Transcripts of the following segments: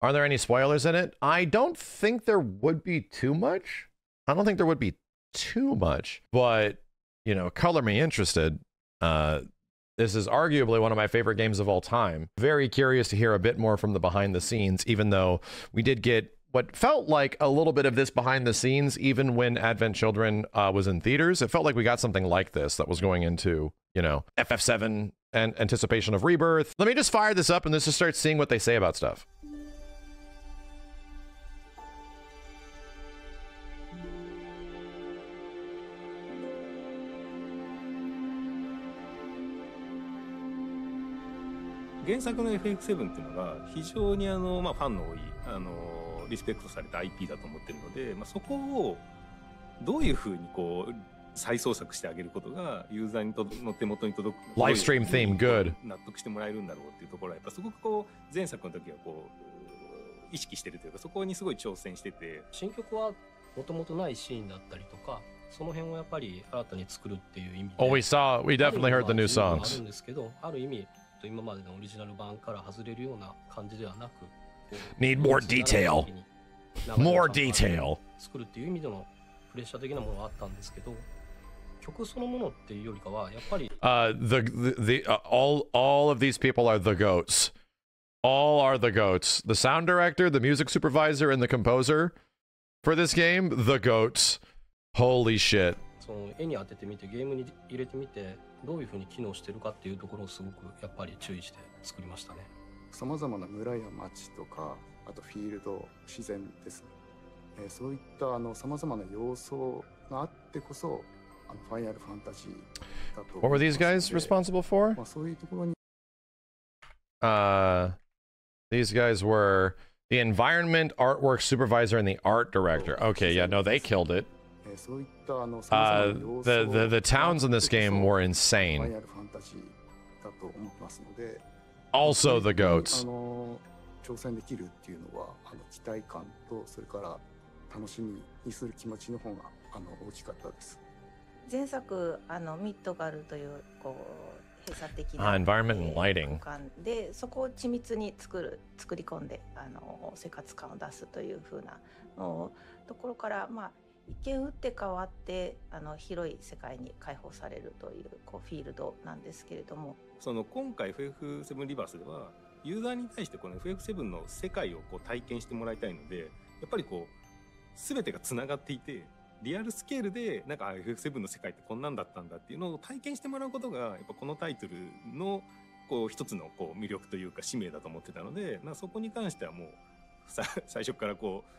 Are there any spoilers in it? I don't think there would be too much. I don't think there would be too much, but you know, color me interested. Uh, this is arguably one of my favorite games of all time. Very curious to hear a bit more from the behind the scenes, even though we did get what felt like a little bit of this behind the scenes, even when Advent Children uh, was in theaters. It felt like we got something like this that was going into, you know, FF7 and anticipation of rebirth. Let me just fire this up and let's just start seeing what they say about stuff. 原作の FF7 っていうのが非常にあの、まあ、ファンの多いあのリスペクトされた IP だと思ってるので、まあ、そこをどういうふうにこう再創作してあげることがユーザーにとの手元に届く Live stream theme good 納得してもらえるんだろうっていうところはやっぱすごくこう前作の時はこう意識してるというかそこにすごい挑戦してて新曲はもともとないシーンだったりとかその辺をやっぱり新たに作るっていう意味で Oh, we saw, we definitely heard the new ある songs. んですけどある意味今までのオリジナル版から外れるような感じではなくこう Need more detail. More detail. 作るっていう意味でのプレッシャー的なものはあったんですけど曲そのものっていうよりかはやっぱり Uh, the the, the uh, all all of these people are the goats. All are the goats. The sound director, the music supervisor, and the composer for this game, the goats. Holy shit. その絵に当ててみてゲームに入れてみて どういうふうに機能してるかっていうところをすごくやっぱり注意して作りましたね。さまざまな村や町とかあとフィールド自然ですね、えーそういったあのさまざまな要素があってこそあのファイナルファンタジーだと What were these 思いま guys すので responsible for? まあ、そういうところに Uh, these guys were the environment artwork supervisor and the art director. Okay, yeah, no, they killed it. えーそういったあのさまざま Uh, the the the towns in this game were insane. Also the あ goats. の挑戦できるっていうのはあの期待感とそれから楽しみにする気持ちの方があの大きかったです。前作あのミッドガルというこう閉鎖的 Ah, な environment and えー lighting. でそこを緻密に作る作り込んであの生活感を出すという風なのところからまあ一見打って変わってあの広い世界に開放されるというこうフィールドなんですけれども。その今回 FF7 リバースではユーザーに対してこの FF7 の世界をこう体験してもらいたいのでやっぱりこう全てがつながっていてリアルスケールでなんか FF7 の世界ってこんなんだったんだっていうのを体験してもらうことがやっぱこのタイトルのこう一つのこう魅力というか使命だと思ってたのでなそこに関してはもう 最初からこう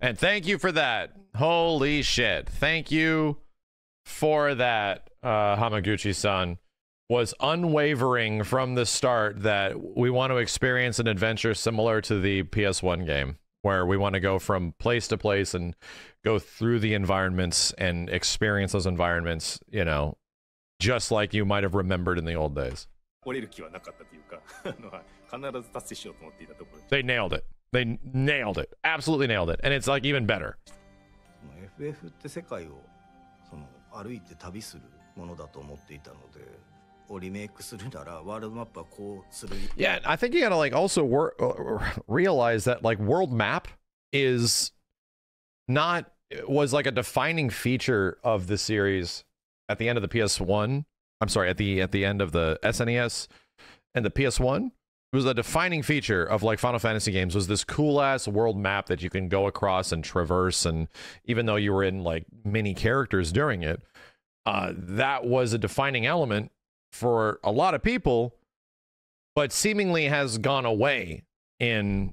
And thank you for that. Holy shit. Thank you for that, uh, Hamaguchi san. Was unwavering from the start that we want to experience an adventure similar to the PS1 game, where we want to go from place to place and go through the environments and experience those environments, you know, just like you might have remembered in the old days. 折れる気はなかったというかあのはい必ず達成しようと思っていたところです They nailed it. They nailed it. Absolutely nailed it. And it's like even better. その FF って世界をその歩いて旅するものだと思っていたのでをリメイクするならワールドマップはこうする Yeah, I think you gotta like also wor- uh, realize that like world map is not was like a defining feature of the series at the end of the PS1. I'm sorry, at the at the end of the SNES and the PS1. It was a defining feature of like Final Fantasy games was this cool ass world map that you can go across and traverse and even though you were in like many characters during it, uh, that was a defining element for a lot of people but seemingly has gone away in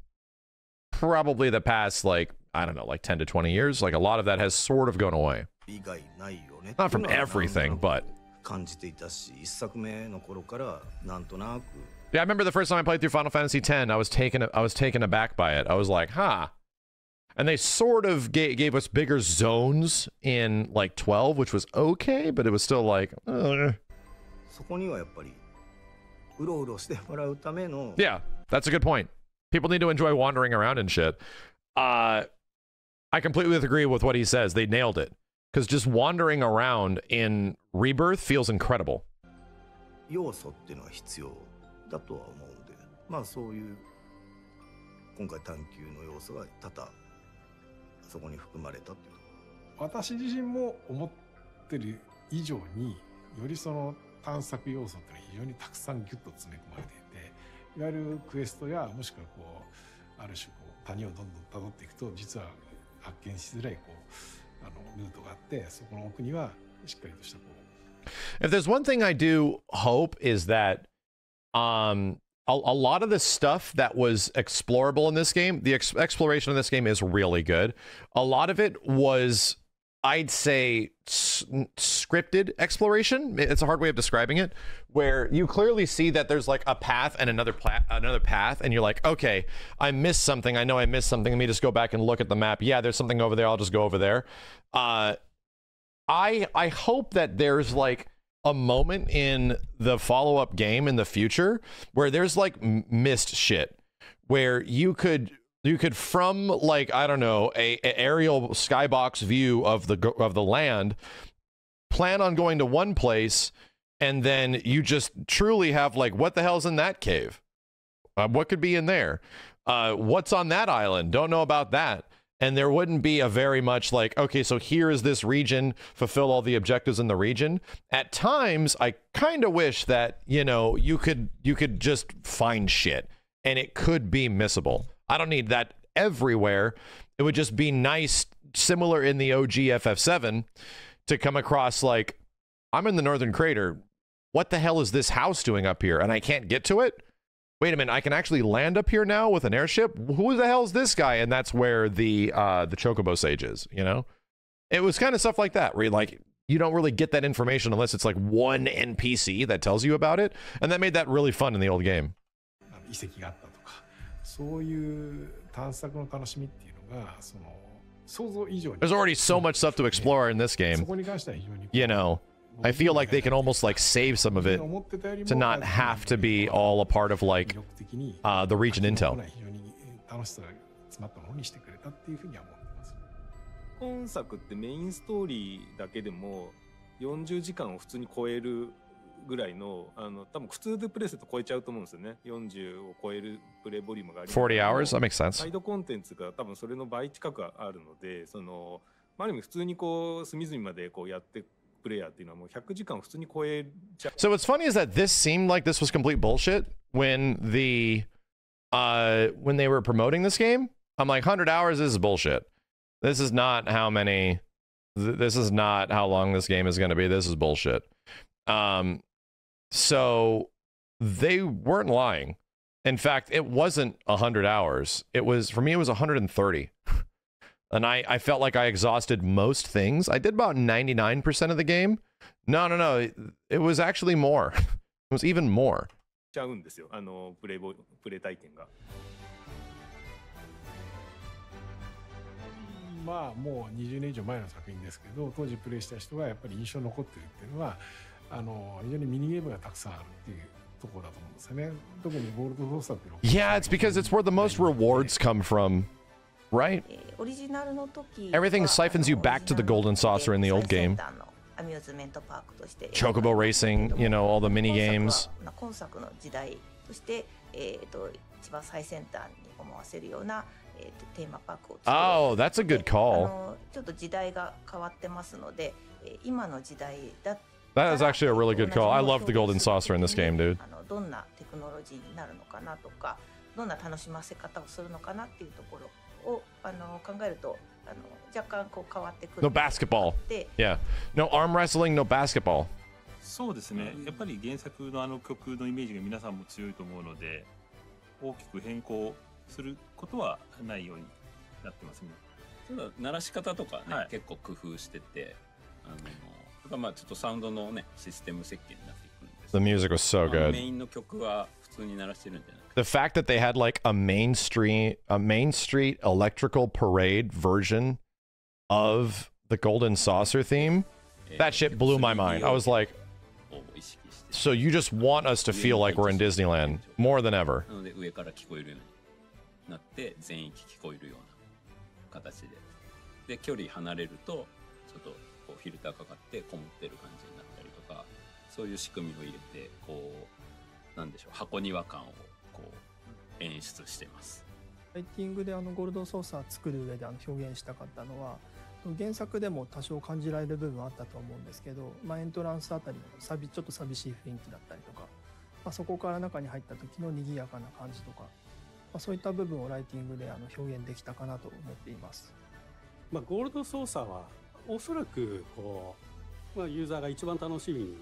probably the past like I don't know, like 10 to 20 years. Like a lot of that has sort of gone away. 以外ないよね Not from っていうのは everything, but 感じていたし一作目の頃からなんとなく yeah, I remember the first time I played through Final Fantasy X, I was taken I was taken aback by it. I was like, "Huh." And they sort of gave, gave us bigger zones in like 12, which was okay, but it was still like, "Ugh." そこにはやっぱりうろうろしてもらうための Yeah, that's a good point. People need to enjoy wandering around and shit. Uh, I completely agree with what he says. They nailed it. Because just wandering around in Rebirth feels incredible. 要素っていうのは必要 だとは思うんでまあそういう今回探求の要素が多々そこに含まれたっていう。私自身も思ってる以上によりその探索要素っていうのは非常にたくさんギュッと詰め込まれていていわゆるクエストやもしくはこうある種こう谷をどんどん辿っていくと実は発見しづらいこうあのルートがあってそこの奥にはしっかりとしたこう If there's one thing I do hope is that um a, a lot of the stuff that was explorable in this game, the ex- exploration in this game is really good. A lot of it was I'd say s- scripted exploration. It's a hard way of describing it, where you clearly see that there's like a path and another pla- another path, and you're like, okay, I missed something. I know I missed something. Let me just go back and look at the map. Yeah, there's something over there. I'll just go over there. Uh, I I hope that there's like a moment in the follow up game in the future where there's like missed shit where you could you could from like I don't know a, a aerial skybox view of the of the land plan on going to one place and then you just truly have like what the hell's in that cave? Uh, what could be in there? Uh, what's on that island? Don't know about that and there wouldn't be a very much like okay so here is this region fulfill all the objectives in the region. At times i kind of wish that you know you could you could just find shit and it could be missable. I don't need that everywhere. It would just be nice similar in the og ff7 to come across like i'm in the northern crater. What the hell is this house doing up here? And i can't get to it wait a minute, I can actually land up here now with an airship. Who the hell is this guy? And that's where the uh, the Chocobo Sage is. You know, it was kind of stuff like that where you're like you don't really get that information unless it's like one NPC that tells you about it, and that made that really fun in the old game. あの遺跡があったとかそういう探索の楽しみっていうのがその想像以上に There's already so much stuff to explore in this そ game. こに関しては非常に You know, I feel like they can almost like save some of it 思ってたよりも to not have to be all a part of 魅 like 力的に uh, the region 飽きの intel. こない非常に楽しさが詰まったものにしてくれたっていうふうには思ってます。今作ってメインストーリーだけでも40時間を普通に超えるぐらいのあの多分普通でプレイすると超えちゃうと思うんですよね40を超えるプレイボリュームがあります40 hours? That makes サ sense. イドコンテンツが多分それの倍近くあるのでそのまあある意味普通にこう隅々までこうやって プレイヤーっていうのはもう100時間普通に超えちゃう So what's funny is that this seemed like this was complete bullshit when the uh when they were promoting this game. I'm like 100 hours this is bullshit. This is not how many th- this is not how long this game is going to be. This is bullshit. Um so they weren't lying. In fact, it wasn't 100 hours. It was for me it was 130. and I, I felt like I exhausted most things. I did about 99% of the game. No, no, no. It, it was actually more. It was even more. ちゃうんですよ。あのプレイボプレイ体験が。まあもう20年以上前の作品ですけど、当時プレイした人がやっぱり印象に残ってるっていうのは、あの非常にミニゲームがたくさんあるっていう。Yeah, it's because it's where the most rewards come from. right? えーオリジナルの時 Everything は siphons you back to the golden saucer in the old game. 最先端のアミューズメントパークとして Chocobo racing, you know, all the mini games. 今作は今作の時代として、えー、と一番最先端に思わせるような、えー、とテーマパークを作る Oh, that's a good であ call. のちょっと時代が変わってますので、えー今の時代だ That is actually a really good call. I love the golden saucer in this game, dude. あのどんなテクノロジーになるのかなとかどんな楽しませ方をするのかなっていうところ をあの考えるとあの若干こう変わってくる No basketball. で Yeah. No arm wrestling, no basketball. そうですね、やっぱり原作のあの曲のイメージが皆さんも強いと思うので大きく変更することはないようになってますね。ただ鳴らし方とかね、はい結構工夫しててあのだからまあちょっとサウンドのねシステム設計になっていくんです The music was so まあ good. メインの曲は普通に鳴らしてるんじゃない The fact that they had like a main street a main street electrical parade version of the golden saucer theme, えー that shit blew my mind. I was like, を意識して so you just want us to feel like we're in Disneyland more than ever. なんでしょう箱庭感をこう演出してますライティングであのゴールドソーサー作る上であの表現したかったのは原作でも多少感じられる部分はあったと思うんですけど、まあ、エントランスあたりの寂ちょっと寂しい雰囲気だったりとか、まあ、そこから中に入った時の賑やかな感じとか、まあ、そういった部分をライティングであの表現できたかなと思っています。まあ、ゴールド操作はおそらくこう、まあ、ユーザーが一番楽しみに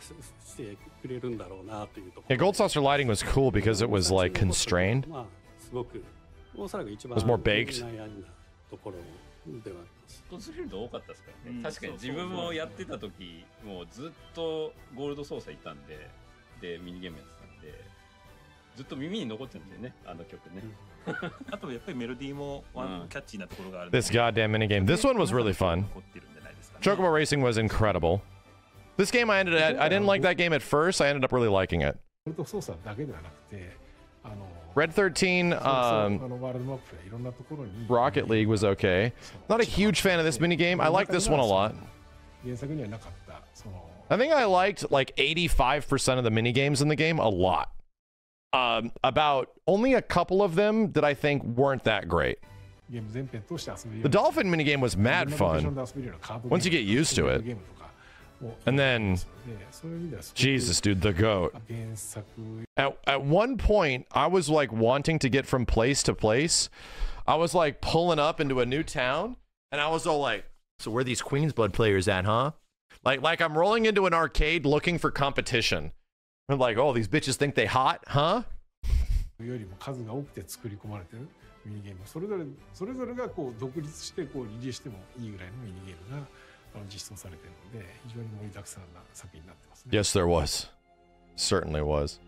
してくれるんだろうなというところ。Yeah, Gold Saucer lighting was cool because it was like constrained. It was more baked. コスフィールド多かったです。からね、確かに自分もやってた時もうずっとゴールドソーサーいたんででミニゲームやってたんでずっと耳に残ってるんだよねあの曲ね、あとやっぱりメロディーも、うん、キャッチーなところがある This goddamn minigame. This one was really fun. Chocobo Racing was incredible. This game I ended I didn't like that game at first. I ended up really liking it. Red 13 um, Rocket League was okay. Not a huge fan of this minigame. I like this one a lot. I think I liked like 85% of the minigames in the game a lot. Um, about only a couple of them that I think weren't that great. The dolphin minigame was mad fun once you get used to it. And then, Jesus, dude, the goat. At, at one point, I was like wanting to get from place to place. I was like pulling up into a new town, and I was all like, "So where these Queen's Blood players at, huh?" Like, like I'm rolling into an arcade looking for competition. I'm like, "Oh, these bitches think they hot, huh?" 実装されてるので非常に盛りだくさんな作品になってますね。Yes, there was. Certainly was.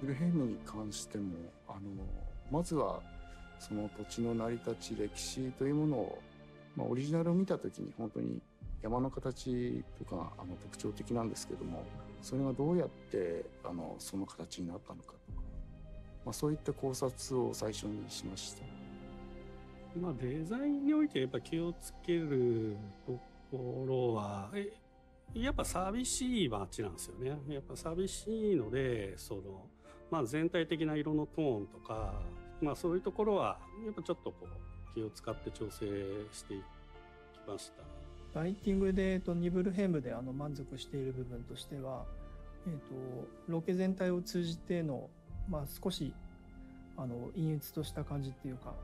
フルヘイムに関してもあのまずはその土地の成り立ち歴史というものを、まあ、オリジナルを見た時に本当に山の形とかあの特徴的なんですけどもそれがどうやってあのその形になったのかとか、まあ、そういった考察を最初にしました。まあ、デザインにおいてやっぱ気をつけるところはやっぱ寂しい街なんですよねやっぱ寂しいのでその、まあ、全体的な色のトーンとか、まあ、そういうところはやっぱちょっとこう気を使って調整していきました。ライティングで、えっと、ニブルヘムであの満足している部分としては、えっと、ロケ全体を通じての、まあ、少しあの陰鬱とした感じっていうか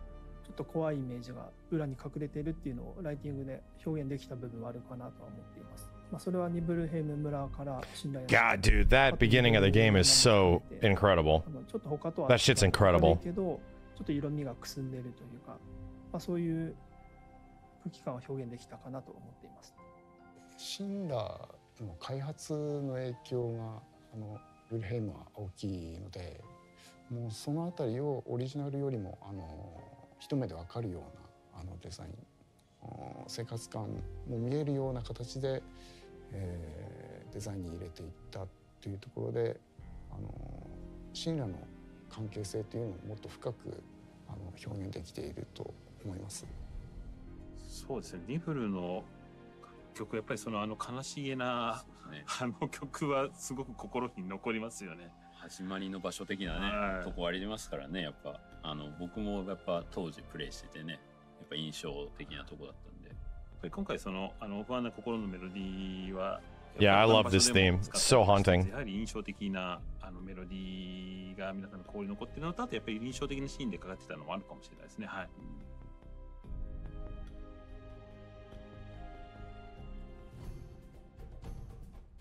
ちょっと怖いイメージが裏に隠れているっていうのをライティングで表現できた部分はあるかなとは思っています。まあ、それはニブルヘム村から信頼を God, dude, that beginning of the game is so incredible. あのちょっと他とは That shit's incredible. けどちょっと色味がくすんでいるというか、まあ、そういう空気感を表現できたかなと思っています。シンラーの開発の影響があのウルヘイムは大きいのでもうそのあたりをオリジナルよりもあの一目でわかるようなあのデザイン。生活感も見えるような形で、えーデザインに入れていったというところであのシンラの関係性というのをもっと深くあの表現できていると思います。そうですね。ニブルの曲やっぱりそのあの悲しげなね。あの曲はすごく心に残りますよね。始まりの場所的なね、はい。とこありますからねやっぱあの僕もやっぱ当時プレイしててねやっぱ印象的なとこだったんでやっぱり今回そのあの不安な心のメロディーは Yeah, I やっぱ love り this theme. So haunting. やはり印象的なあのメロディーが皆さんの心に残ってるのとあとやっぱり印象的なシーンでかかってたのもあるかもしれないですねはい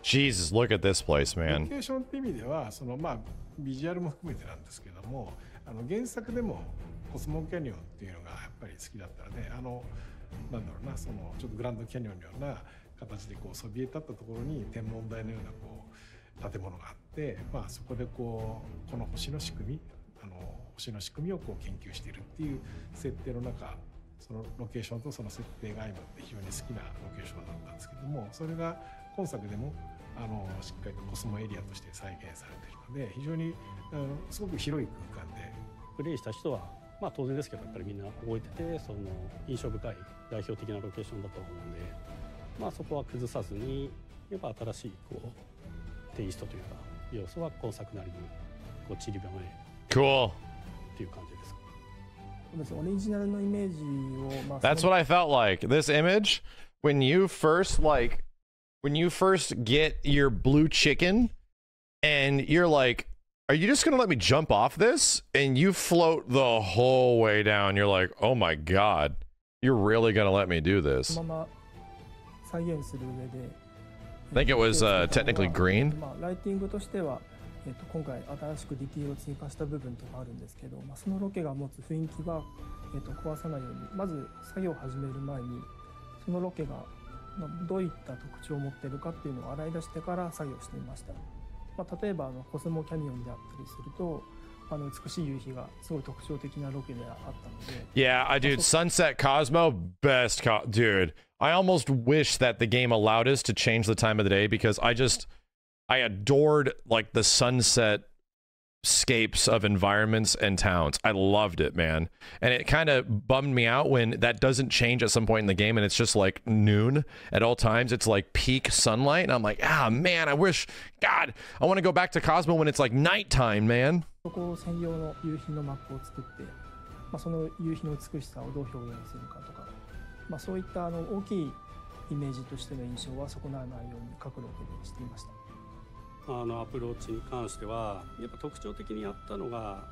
Jesus, look at this place, ロ man. ケーションって意味ではそのまあビジュアルも含めてなんですけどもあの原作でもコスモキャニオンっていうのがやっぱり好きだったらねあのなんだろうなそのちょっとグランドキャニオンのような形でこうそびえ立ったところに天文台のようなこう建物があって、まあ、そこでこうこの星の仕組みあの星の仕組みをこう研究しているっていう設定の中そのロケーションとその設定が相まって非常に好きなロケーションだったんですけどもそれが今作でもあのしっかりとコスモエリアとして再現されてるので非常にあのすごく広い空間でプレイした人は、まあ、当然ですけどやっぱりみんな覚えててその印象深い代表的なロケーションだと思うんで、まあ、そこは崩さずにやっぱ新しいこうテイストというか要素は今作なりにこう散りばめ Cool. っていう感じです。そうですオリジナルのイメージを、まあ、That's what I felt like. This image, when you first like, when you first get your blue chicken, and you're like, "Are you just gonna let me jump off this?" And you float the whole way down. You're like, "Oh my god, you're really gonna let me do そ this?" のまま再現する上で I think it was uh, technically green. まあ、ライティングとしては、えっと今回新しくディティールを追加した部分とかあるんですけど、まあ、そのロケが持つ雰囲気は、えっと壊さないようにまず作業を始める前にそのロケがまあどういった特徴を持っているかっていうのを洗い出してから作業していました、 まあ、例えばあのコスモキャニオンであったりするとあの美しい夕日がすごい特徴的なロケであったので Yeah, I dude, Sunset Cosmo, best co- dude. I almost wish that the game allowed us to change the time of the day because I just I adored like the sunset scapes of environments and towns. I loved it, man. And it kind of bummed me out when that doesn't change at some point in the game and it's just like noon at all times. It's like peak sunlight and I'm like, "Ah, man, I wish god, I want to go back to Cosmo when it's like nighttime, man." そこ専用の夕日のマップを作って、まあ、その夕日の美しさをどう表現するかとか、まあ、そういったあの大きいイメージとしての印象は損なわないように各ロケでしていました。 あのアプローチに関してはやっぱ特徴的にやったのが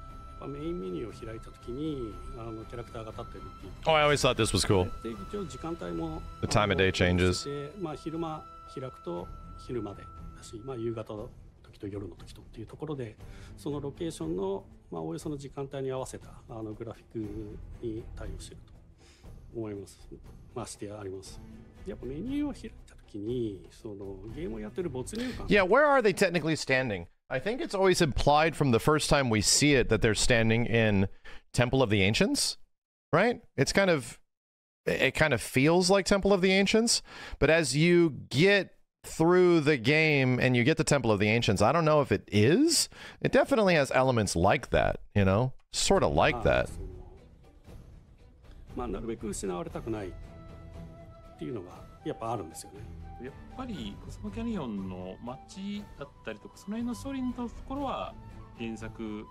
メインメニューを開いた時にあのキャラクターが立ってるっていう Oh, I always thought this was cool. で一応時間帯も The time of day changes. でまあ、昼間開くと昼までだし、まあ、夕方の時と夜の時とっていうところでそのロケーションの、まあ、おおよその時間帯に合わせたあのグラフィックに対応していると思います。まあ、してあります。やっぱメニューを開 時にそのゲームをやってる没入感 Yeah, where are they technically standing? I think it's always implied from the first time we see it that they're standing in Temple of the Ancients, right? It's kind of it kind of feels like Temple of the Ancients, but as you get through the game and you get the Temple of the Ancients, I don't know if it is. It definitely has elements like that, you know? Sort of like that. まあ、なるべく失われたくないっていうのがやっぱあるんですよね。 やっぱりコスモキャニオンの街だったりとかその辺のストーリーのところは原作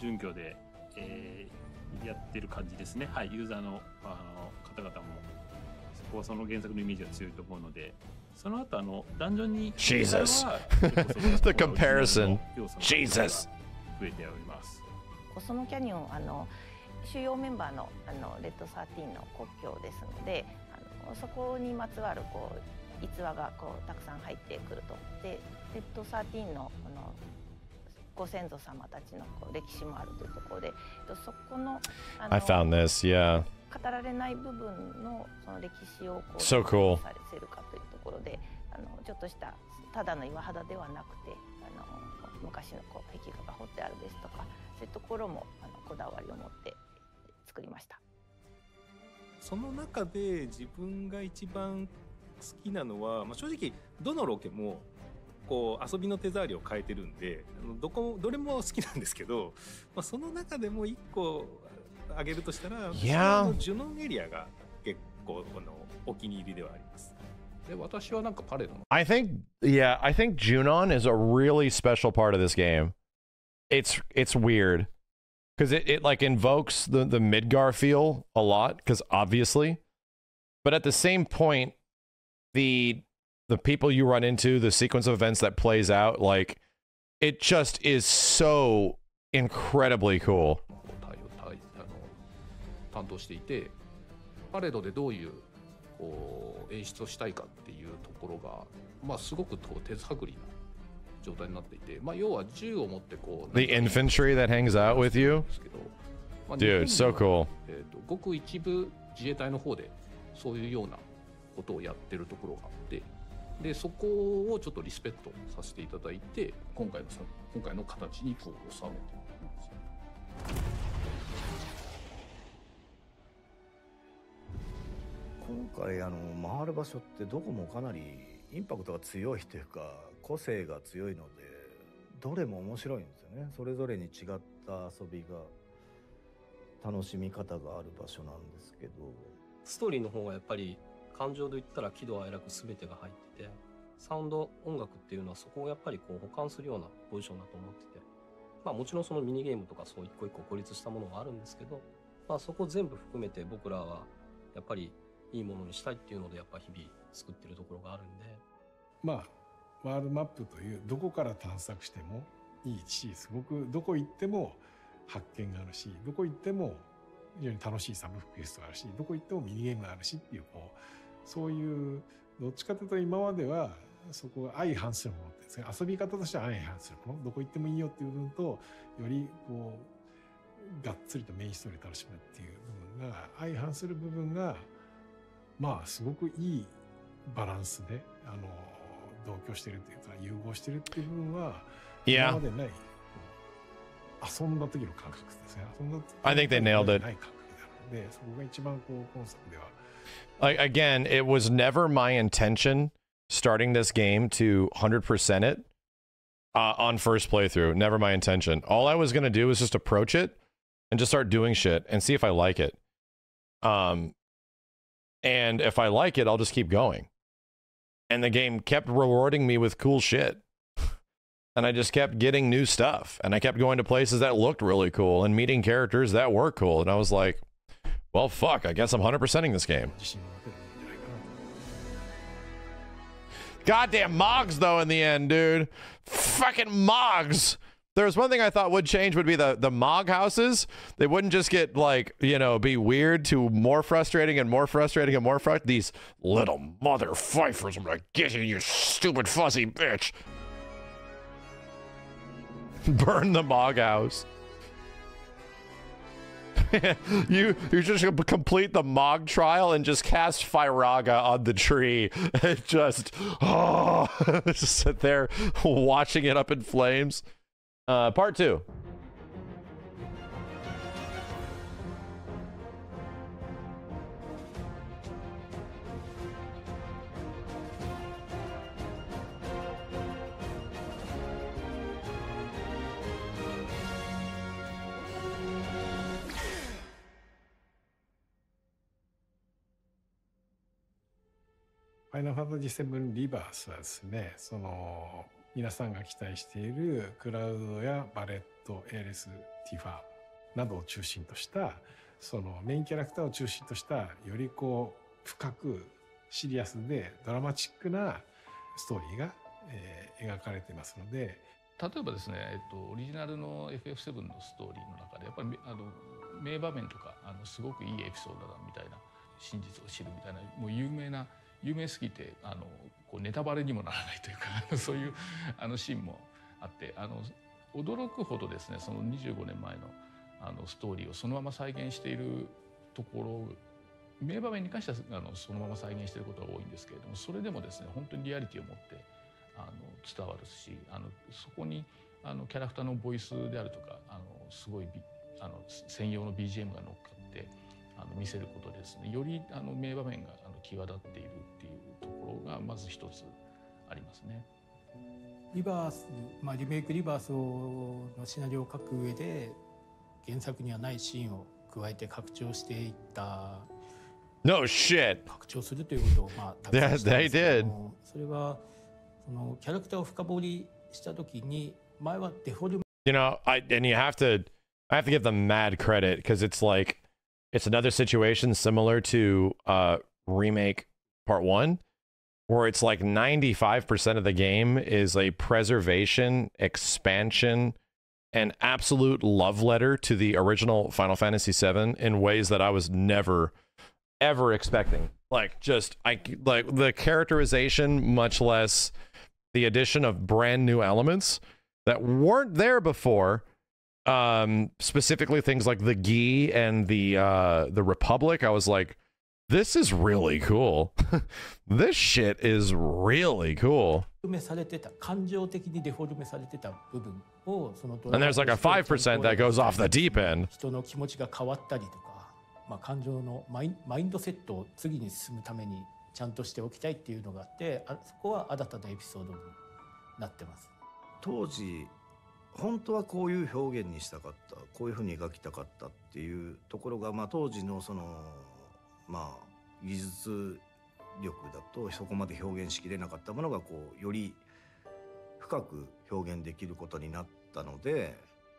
準拠で、えーやってる感じですねはいユーザーのあの方々もそこはその原作のイメージが強いと思うのでその後あのダンジョンに Jesus. は The comparison. Jesus. 増えておりますコスモキャニオンあの主要メンバーのあのレッドサーティーンの国境ですのであのそこにまつわるこう逸話がこうたくさん入ってくるとでレッドサーティーンのあのご先祖様たちのこう歴史もあるというところでえっとそこのあの I found this, yeah. 語られない部分のその歴史をこう So cool. させるかというところであのちょっとしたただの岩肌ではなくてあの昔のこう壁画が彫ってあるですとかそういうところもあのこだわりを持って作りました。その中で自分が一番好きなのは、まあ、正直どのロケもこう遊びの手触りを変えてるんであのどこもどれも好きなんですけど、まあ、その中でも一個挙げるとしたら私はあのジュノンエリアが結構あのお気に入りではあります。で私はなんかパレードの I think yeah, I think Junon is a really special part of this game. It's it's weird because it, it like invokes the the Midgar feel a lot because obviously, but at the same point, the the people you run into, the sequence of events that plays out, like it just is so incredibly cool. 対応対あの担当していてパレードでどういうこう演出をしたいかっていうところが、まあ、すごくこう手探りな状態になっていて、まあ、要は銃を持ってこう The infantry that hangs out with you, まあ dude, 日本 so では cool. えー、とごく一部自衛隊の方でそういうような ことをやってるところがあってでそこをちょっとリスペクトさせていただいて今回のさ今回の形にこう収めてます。今回あの回る場所ってどこもかなりインパクトが強いというか個性が強いのでどれも面白いんですよねそれぞれに違った遊びが楽しみ方がある場所なんですけどストーリーの方がやっぱり感情で言ったら喜怒哀楽全てが入っててサウンド音楽っていうのはそこをやっぱりこう補完するようなポジションだと思っててまあもちろんそのミニゲームとかそう一個一個孤立したものがあるんですけど、まあそこ全部含めて僕らはやっぱりいいものにしたいっていうのでやっぱ日々作ってるところがあるんで。まあワールドマップというどこから探索してもいいしすごくどこ行っても発見があるしどこ行っても非常に楽しいサブクエストがあるしどこ行ってもミニゲームがあるしっていうこうそういうどっちかというと今まではそこが相反するものってですね。遊び方としては相反するもの。どこ行ってもいいよっていう部分とよりこうがっつりとメインストーリー楽しむっていう部分が相反する部分がまあすごくいいバランスであの同居してるっていうか融合してるっていう部分は Yeah. 今までない遊んだ時の感覚ですね。遊んだ時い感覚なのでそこが一番こう今作では Like again, it was never my intention starting this game to 100% it uh, on first playthrough. Never my intention. All I was gonna do was just approach it and just start doing shit and see if I like it. Um, and if I like it, I'll just keep going. And the game kept rewarding me with cool shit. And I just kept getting new stuff. And I kept going to places that looked really cool and meeting characters that were cool. And I was like, well, fuck. I guess I'm 100%ing this game. Goddamn Mogs, though, in the end, dude. Fucking Mogs. There was one thing I thought would change would be the, the Mog houses. They wouldn't just get, like, you know, be weird to more frustrating and more frustrating and more frustrating. These little mother fifers, I'm going to get you, you stupid fuzzy bitch. Burn the Mog house. you you just complete the Mog trial and just cast Firaga on the tree and just oh sit there watching it up in flames. Uh, part two. ァイナルファンタジー7リバースはですね、その、皆さんが期待しているクラウドやバレット、エーレス、ティファなどを中心とした、そのメインキャラクターを中心とした、よりこう、深くシリアスでドラマチックなストーリーが、えー描かれていますので、例えばですね、えっと、オリジナルの FF7 のストーリーの中でやっぱりあの名場面とかあのすごくいいエピソードだみたいな真実を知るみたいなもう有名な有名すぎてあのこうネタバレにもならないというか そういうあのシーンもあってあの驚くほどですねその25年前のあのストーリーをそのまま再現しているところ名場面に関してはあのそのまま再現していることが多いんですけれどもそれでもですね本当にリアリティを持ってあの伝わるしあのそこにあのキャラクターのボイスであるとかあのすごいあの専用の BGM が乗っかってあの見せることでですね。よりあの名場面が際立っているっていうところがまず一つありますね。リバース、まあ、リメイクリバースのシナリオを書く上で原作にはないシーンを加えて拡張していった No shit. 拡張するということをまあたくさんしたん they ですけど did. もそれはそのキャラクターを深掘りした時に前はデフォルメ You know, I and you have to I have to give them mad credit because it's like it's another situation similar to uh remake part 1 where it's like 95% of the game is a preservation, expansion and absolute love letter to the original Final Fantasy 7 in ways that I was never ever expecting. Like just I like the characterization much less the addition of brand new elements that weren't there before um specifically things like the gi and the uh the republic i was like this is really cool. This shit is really cool. されてた感情的にデフォルメされてた部分をそのドラ and マ there's like a としてちゃん5%と that goes off the deep end. 人の気持ちが変わったりとか、まあ、感情のマインマインドセットを次に進むためにちゃんとしておきたいっていうのがあってあそこは新たなエピソードになってます。当時本当はこういう表現にしたかったこういうふうに描きたかったっていうところが、まあ、当時のそのまあ技術力だとそこまで表現しきれなかったものがこうより深く表現できることになったので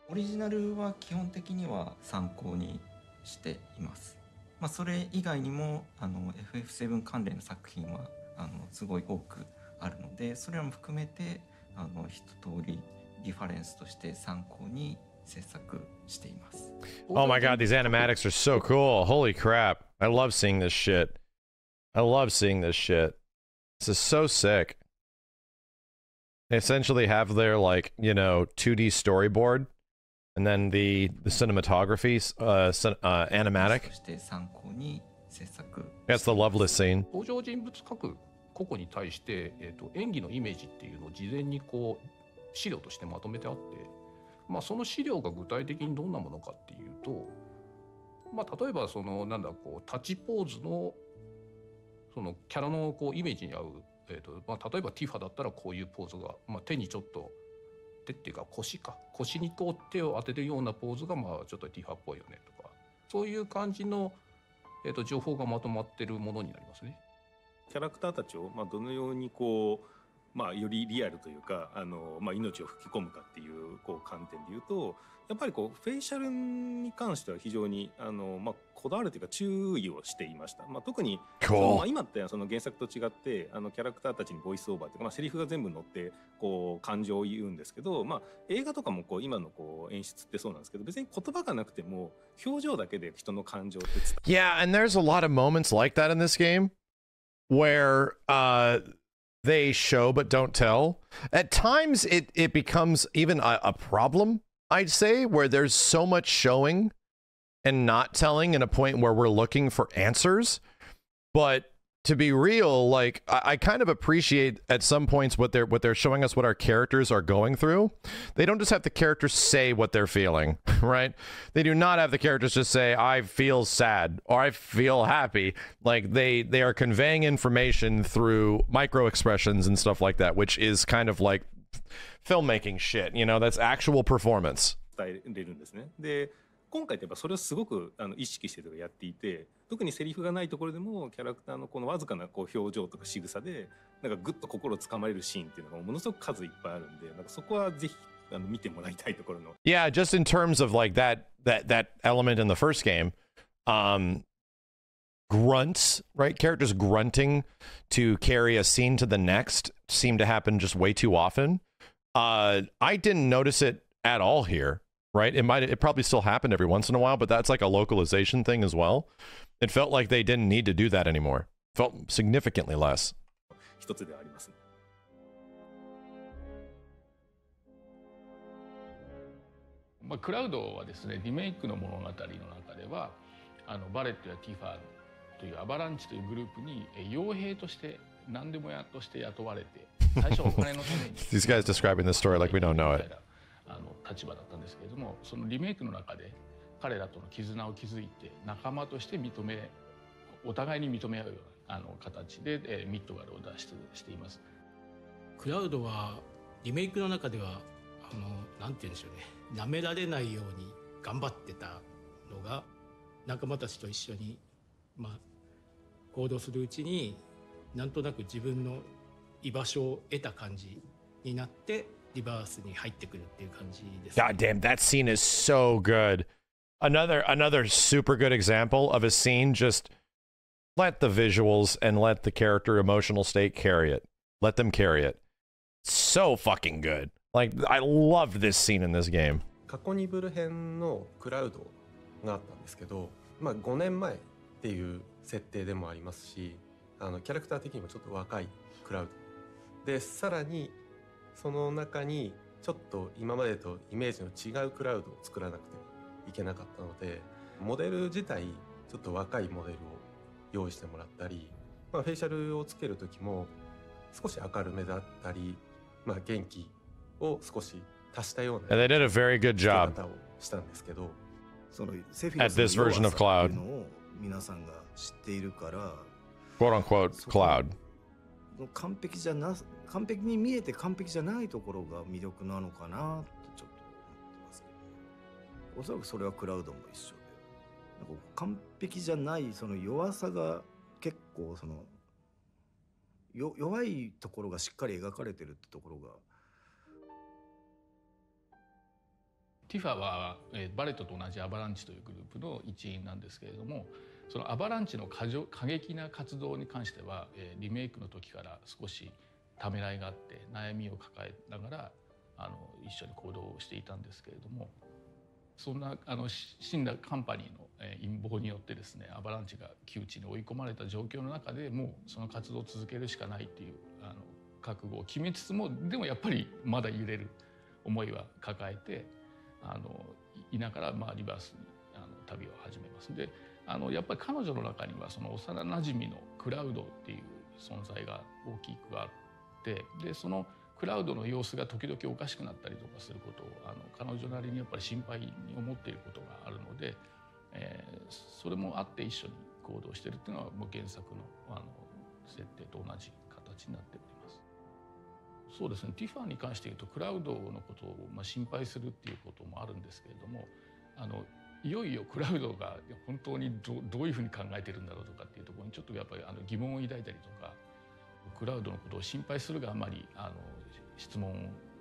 オリジナルは基本的には参考にしています。まあ、それ以外にもあの FF7 関連の作品はあのすごい多くあるのでそれらも含めてあの一通りリファレンスとして参考に。Oh my god, these animatics are so cool. Holy crap. I love seeing this shit. I love seeing this shit. This is so sick. They essentially have their like, you know, 2D storyboard and then the the cinematography uh, cin- uh animatic. そして参考に制作 That's the loveless scene. 登場人物各個々に対して、えー、と演技のイメージっていうのを事前にこう資料としてまとめてあって、 まあ、その資料が具体的にどんなものかっていうと、まあ、例えばそのなんだこう立ちポーズのそのキャラのこうイメージに合う、えーとまあ、例えばティファだったらこういうポーズが、まあ、手にちょっと手っていうか腰か腰にこう手を当てるようなポーズがまあちょっとティファっぽいよねとかそういう感じの、えー、と情報がまとまってるものになりますね。キャラクターたちを、まあ、どのようにこう、まあ、よりリアルというかあの、まあ、命を吹き込むかっていうこう観点で言うとやっぱりこうフェイシャルに関しては非常にあの、まあ、こだわるというか注意をしていました、まあ、特にまあ、今ってその原作と違ってあのキャラクターたちにボイスオーバーというか、まあ、セリフが全部載ってこう感情を言うんですけど、まあ、映画とかもこう今のこう演出ってそうなんですけど別に言葉がなくても表情だけで人の感情って伝 Yeah, and there's a lot of moments like that in this game where uh they show but don't tell. At times it it becomes even a, a problem, I'd say, where there's so much showing and not telling in a point where we're looking for answers. But to be real, like I, I kind of appreciate at some points what they're what they're showing us what our characters are going through. They don't just have the characters say what they're feeling, right? They do not have the characters just say I feel sad or I feel happy. Like they they are conveying information through micro expressions and stuff like that, which is kind of like filmmaking shit. You know, that's actual performance. 伝えれるんですね。で今回ってやっぱそれをすごくあの意識してとかやっていて 特にセリフがないところでもキャラクターのこのわずかなこう表情とか仕草でなんかグッと心をつかまれるシーンっていうのがものすごく数いっぱいあるんでなんかそこはぜひあの見てもらいたいところの Yeah, just in terms of like that that that element in the first game, um grunts, right? Characters grunting to carry a scene to the next seem to happen just way too often. Uh I didn't notice it at all here, right? It might it probably still happened every once in a while, but that's like a localization thing as well. It felt like they didn't need to do that anymore. Felt significantly less. 一つではあります。まあ、クラウドはですねリメイクの物語の中ではあのバレットやティファーというアバランチというグループにえ傭兵として何でもやとして雇われて最初はお金のために These guys describing this story like we don't know it. あの立場だったんですけれどもそのリメイクの中で彼らとの絆を築いて仲間として認めお互いに認め合うようなあの形で、えーミッドガルを脱出しています。クラウドはリメイクの中ではあのなんて言うんでしょうね舐められないように頑張ってたのが仲間たちと一緒に、まあ、行動するうちになんとなく自分の居場所を得た感じになってリバースに入ってくるっていう感じです、God damn, that scene is so good. Another another super good example of a scene just let the visuals and let the character emotional state carry it. Let them carry it. So fucking good. Like I love this scene in this game. 過去にブル編のクラウドがあったんですけど、まあ、5年前っていう設定でもありますしあのキャラクター的にもちょっと若いクラウドでさらにその中にちょっと今までとイメージの違うクラウドを作らなくてはいけなかったのでモデル自体ちょっと若いモデルを用意してもらったり、まあ、フェイシャルをつける時も少し明るめだったり、まあ、元気を少し足したよう And な they did a very good job 方をしたんですけどそのセフィロ at スの this version of 弱さって Cloud. いうのを皆さんが知っているから Quote unquote cloud. 完璧じゃな完璧に見えて完璧じゃないところが魅力なのかなってちょっと思ってますけどおそらくそれはクラウドも一緒でなんか完璧じゃないその弱さが結構その弱いところがしっかり描かれてるってところがティファは、えーバレットと同じアバランチというグループの一員なんですけれどもそのアバランチの過剰過激な活動に関しては、えーリメイクの時から少しためらいがあって悩みを抱えながらあの一緒に行動をしていたんですけれどもそんなあの死んだカンパニーの陰謀によってですねアバランチが窮地に追い込まれた状況の中でもうその活動を続けるしかないっていうあの覚悟を決めつつもでもやっぱりまだ揺れる思いは抱えてあのいながら、まあ、リバースにあの旅を始めます。であのやっぱり彼女の中にはその幼なじみのクラウドっていう存在が大きくあってでそのクラウドの様子が時々おかしくなったりとかすることをあの彼女なりにやっぱり心配に思っていることがあるので、えーそれもあって一緒に行動してるっていうのはもう原作のあの設定と同じ形になっております。そうですねティファーに関して言うとクラウドのことをまあ心配するっていうこともあるんですけれどもあのいよいよクラウドが本当にどどういうふうに考えてるんだろうとかっていうところにちょっとやっぱりあの疑問を抱いたりとかクラウドのことを心配するがあまりあの質問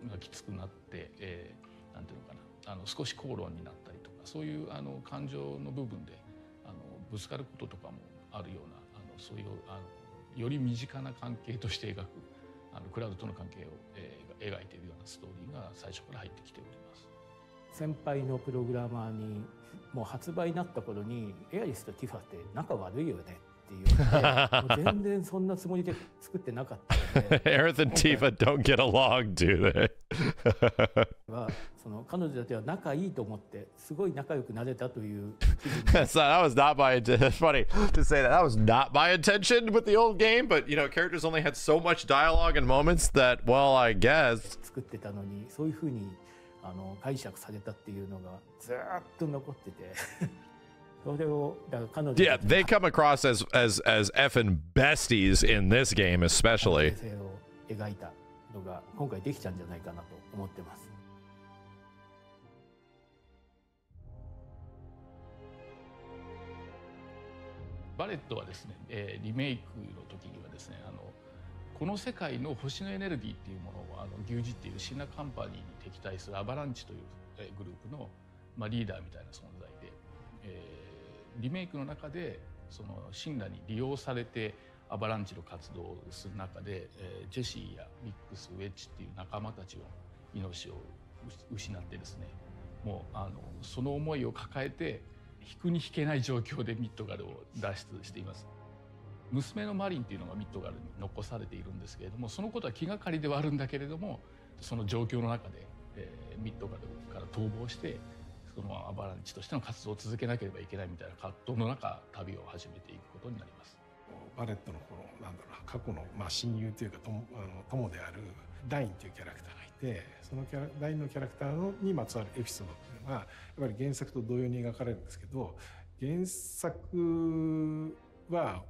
がきつくなって、えーなんていうのかなあの少し口論になったりとかそういうあの感情の部分であのぶつかることとかもあるようなあのそういうあのより身近な関係として描くあのクラウドとの関係を、えー描いているようなストーリーが最初から入ってきております。先輩のプログラマーにもう発売になった頃にエアリスとティファって仲悪いよねって言われて全然そんなつもりで作ってなかったので Aerith and Tifa don't get along, do they? はその彼女たちは仲いいと思ってすごい仲良くなれたという気分 That's not, that was not my intention. It's funny to say that. That was not my intention with the old game, but you know, characters only had so much dialogue and moments that, well, I guess. 作ってたのにそういうふうにあの解釈されたっていうのがずーっと残っててそれをだから彼女 Yeah, they come across as as as effing besties in this game, especially. 性を描いたのが今回できたんじゃないかなと思ってます。バレットはですね、えーリメイクの時にはですねあのこの世界の星のエネルギーっていうものをあの牛耳っているシナカンパニーに敵対するアバランチというえーグループの、まあ、リーダーみたいな存在で、えーリメイクの中でそのシンラに利用されてアバランチの活動をする中で、えージェシーやミックスウェッジっていう仲間たちは命を失ってですねもうあのその思いを抱えて引くに引けない状況でミッドガルを脱出しています。娘のマリンっていうのがミッドガルに残されているんですけれどもそのことは気がかりではあるんだけれどもその状況の中で、えーミッドガルから逃亡してそのアバランチとしての活動を続けなければいけないみたいな葛藤の中旅を始めていくことになります。バレットのこのなんだろうな過去のまあ親友というか友あの友であるダインというキャラクターがいてそのキャラダインのキャラクターのにまつわるエピソードっていうのがやっぱり原作と同様に描かれるんですけど原作は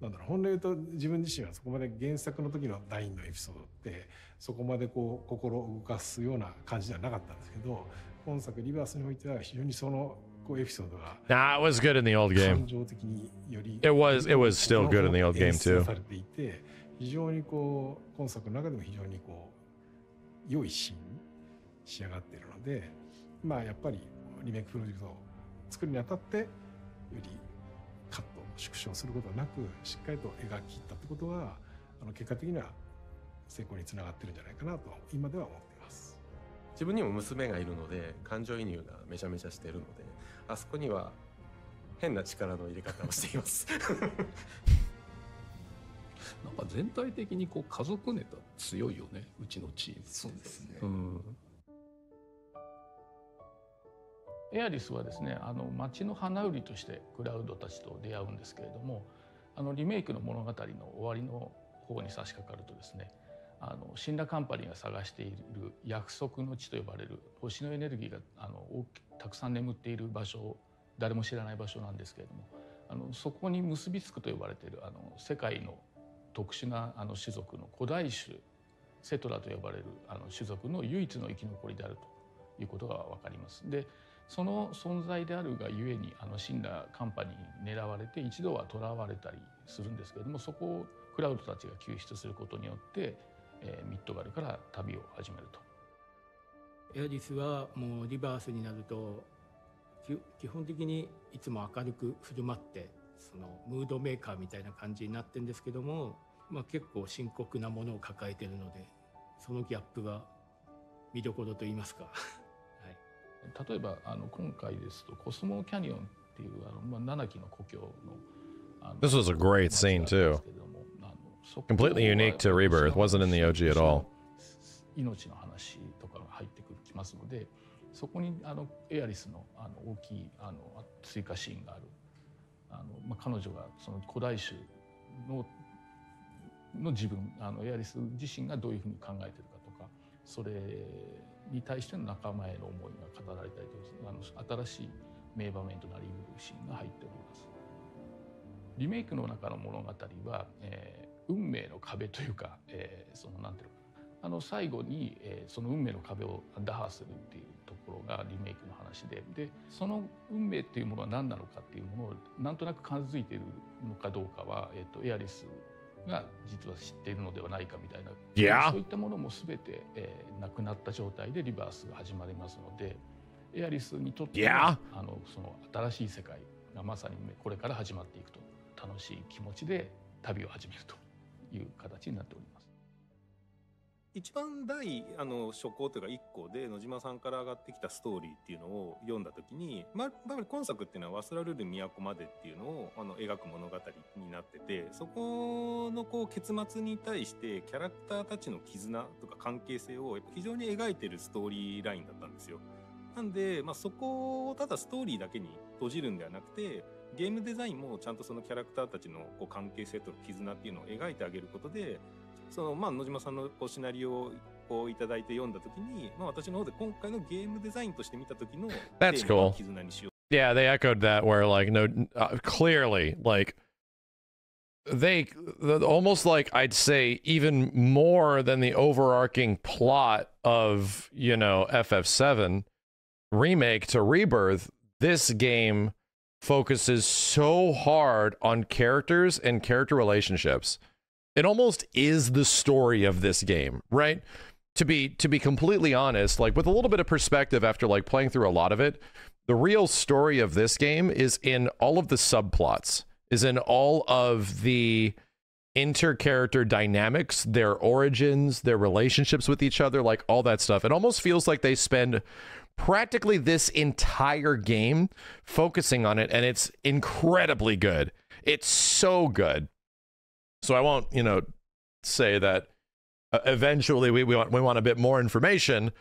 なんだろう本来言うと自分自身はそこまで原作の時のダインのエピソードってそこまでこう心を動かすような感じではなかったんですけど今作リバースにおいては非常にそのこうエピソードが Nah, it was good in the old 感 game. 情的により It was it was still good in the old game 演出 too. されていて非常にこう今作の中でも非常にこう良いシーンに仕上がっているのでまあやっぱりリメイクプロジェクトを作るにあたってよりカット縮小することなくしっかりと描き切ったってことはあの結果的には成功につながってるんじゃないかなと今では思っています。自分にも娘がいるので感情移入がめちゃめちゃしてるのであそこには変な力の入れ方をしています。なんか全体的にこう家族ネタ強いよねうちのチームそうですね。うん。エアリスはですねあの町の花売りとしてクラウドたちと出会うんですけれどもあのリメイクの物語の終わりの方に差し掛かるとですねあのシンラカンパニーが探している約束の地と呼ばれる星のエネルギーがあのたくさん眠っている場所誰も知らない場所なんですけれどもあのそこに結びつくと呼ばれているあの世界の特殊なあの種族の古代種セトラと呼ばれるあの種族の唯一の生き残りであるということが分かります。でその存在であるがゆえにあの死んだカンパニーに狙われて一度は囚われたりするんですけれどもそこをクラウドたちが救出することによって、えーミッドガルから旅を始めると。エアリスはもうリバースになるとき基本的にいつも明るく振る舞ってそのムードメーカーみたいな感じになってるんですけども、まあ、結構深刻なものを抱えてるのでそのギャップが見どころといいますか 例えばあの今回ですとコスモキャニオンっていうあの、まあ、七木の故郷の This was a great scene too. Completely unique to Rebirth. Wasn't in the OG at all. 命の話とかが入ってくるきますのでそこにあのエアリスのあの大きいあの追加シーンがあるあの、まあ、彼女がその古代種のの自分あのエアリス自身がどういうふうに考えてるかとかそれに対しての仲間への思いが語られたりとかあの新しい名場面となりうるシーンが入っております。リメイクの中の物語は、えー、運命の壁というか、えー、そのなんていうのかなあの最後に、えー、その運命の壁を打破するっていうところがリメイクの話ででその運命っていうものは何なのかっていうものをなんとなく感づいているのかどうかは、えーと、エアリスが実は知っているのではないかみたいな、yeah. そういったものも全て、えー、なくなった状態でリバースが始まりますのでエアリスにとっては、yeah. あのその新しい世界がまさにこれから始まっていくと楽しい気持ちで旅を始めるという形になっております。一番第あの初稿というか1個で野島さんから上がってきたストーリーっていうのを読んだ時に、まあ、やっ今作っていうのは「忘られる都まで」っていうのをあの描く物語になっててそこのこう結末に対してキャラクターたちの絆とか関係性を非常に描いてるストーリーラインだったんですよ。なんで、まあ、そこをただストーリーだけに閉じるんではなくてゲームデザインもちゃんとそのキャラクターたちのこう関係性との絆っていうのを描いてあげることでそのまあ野島さんのこうシナリオをこういただいて読んだ時に、まあ、私の方で今回のゲームデザインとして見た時の That's cool. 絆にしよう Yeah, they echoed that where like no uh, clearly like they almost like I'd say even more than the overarching plot of, you know, FF7 remake to Rebirth, this game focuses so hard on characters and character relationships. It almost is the story of this game, right? To be to be completely honest, like with a little bit of perspective after like playing through a lot of it, the real story of this game is in all of the subplots, is in all of the inter-character dynamics, their origins, their relationships with each other, like all that stuff. It almost feels like they spend practically this entire game focusing on it and it's incredibly good. It's so good. So I won't, you know, say that uh, eventually we, we want we want a bit more information,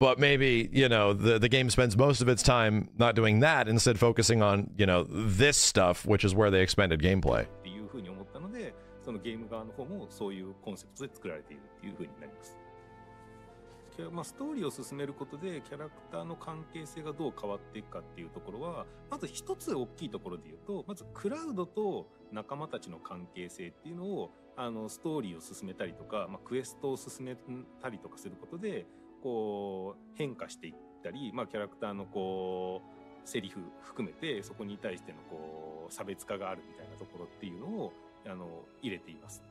but maybe, you know, the the game spends most of its time not doing that instead focusing on, you know, this stuff which is where they expanded gameplay. っていうふうに思ったので、そのゲーム側の方もそういうコンセプトで作られているっていうふうになります。 まあ、ストーリーを進めることでキャラクターの関係性がどう変わっていくかっていうところはまず一つ大きいところで言うとまずクラウドと仲間たちの関係性っていうのをあのストーリーを進めたりとか、まあ、クエストを進めたりとかすることでこう変化していったり、まあ、キャラクターのこうセリフ含めてそこに対してのこう差別化があるみたいなところっていうのをあの入れています。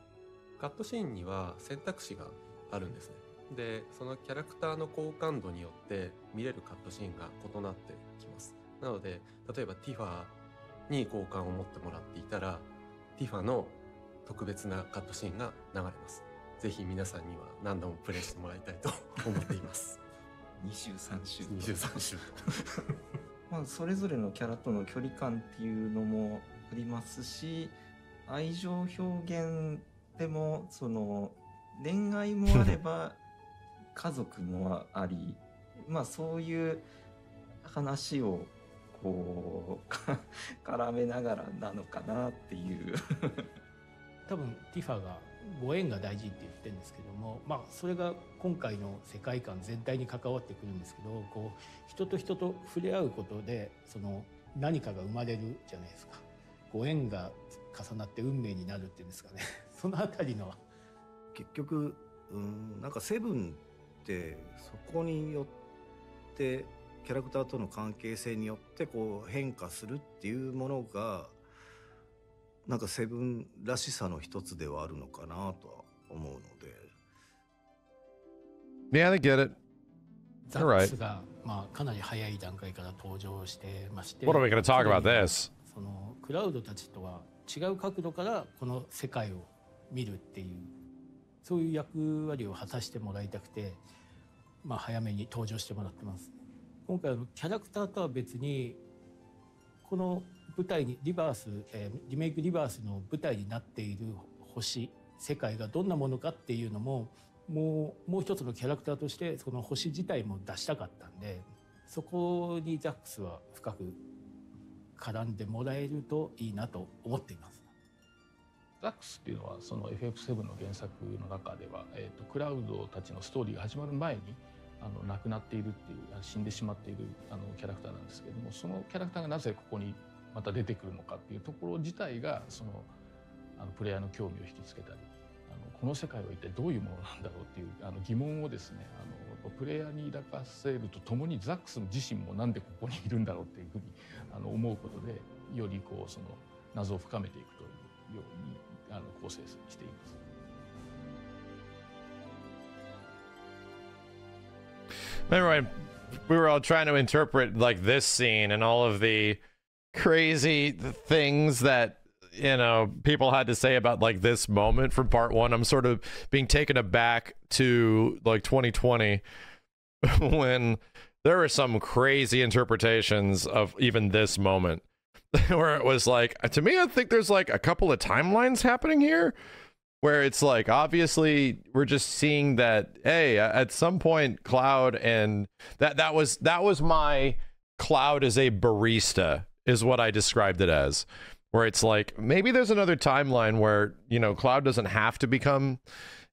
カットシーンには選択肢があるんですね。でそのキャラクターの好感度によって見れるカットシーンが異なってきます。なので例えばティファに好感を持ってもらっていたらティファの特別なカットシーンが流れます。ぜひ皆さんには何度もプレイしてもらいたいと 思っています。23週。23週。まあそれぞれのキャラとの距離感っていうのもありますし愛情表現でもその恋愛もあれば家族もありまあそういう話をこう 絡めながらなのかなっていう。多分ティファがご縁が大事って言ってるんですけどもまあそれが今回の世界観全体に関わってくるんですけどこう人と人と触れ合うことでその何かが生まれるじゃないですか。ご縁が重なって運命になるっていうんですかね。そのあたりの結局うんなんかセブンってそこによってキャラクターとの関係性によってこう変化するっていうものがなんかセブンらしさの一つではあるのかなとは思うので。Yeah, they get it. ザックスが、まあ、かなり早い段階から登場してまして What are we gonna talk about this? そのクラウドたちとは違う角度からこの世界を見るっていうそういう役割を果たしてもらいたくて、まあ、早めに登場してもらってます今回のキャラクターとは別にこの舞台にリバース、えーリメイクリバースの舞台になっている星世界がどんなものかっていうのももうもう一つのキャラクターとしてその星自体も出したかったんでそこにザックスは深く絡んでもらえるといいなと思っています。ザックスっていうのはその FF7 の原作の中では、えー、とクラウドたちのストーリーが始まる前にあの亡くなっているっていう死んでしまっているあのキャラクターなんですけれどもそのキャラクターがなぜここにまた出てくるのかっていうところ自体がそのあのプレイヤーの興味を引きつけたりあのこの世界は一体どういうものなんだろうっていうあの疑問をですねあのプレイヤーに抱かせるとともにザックス自身もなんでここにいるんだろうっていうふうにあの思うことでよりこうその謎を深めていくというようにあの構成しています。Remember when we were all trying to interpret like this scene and all of the crazy things that you know people had to say about like this moment from part one. I'm sort of being taken aback to like 2020 when there were some crazy interpretations of even this moment where it was like to me i think there's like a couple of timelines happening here where it's like obviously we're just seeing that hey at some point cloud and that that was that was my cloud as a barista is what i described it as where it's like maybe there's another timeline where you know cloud doesn't have to become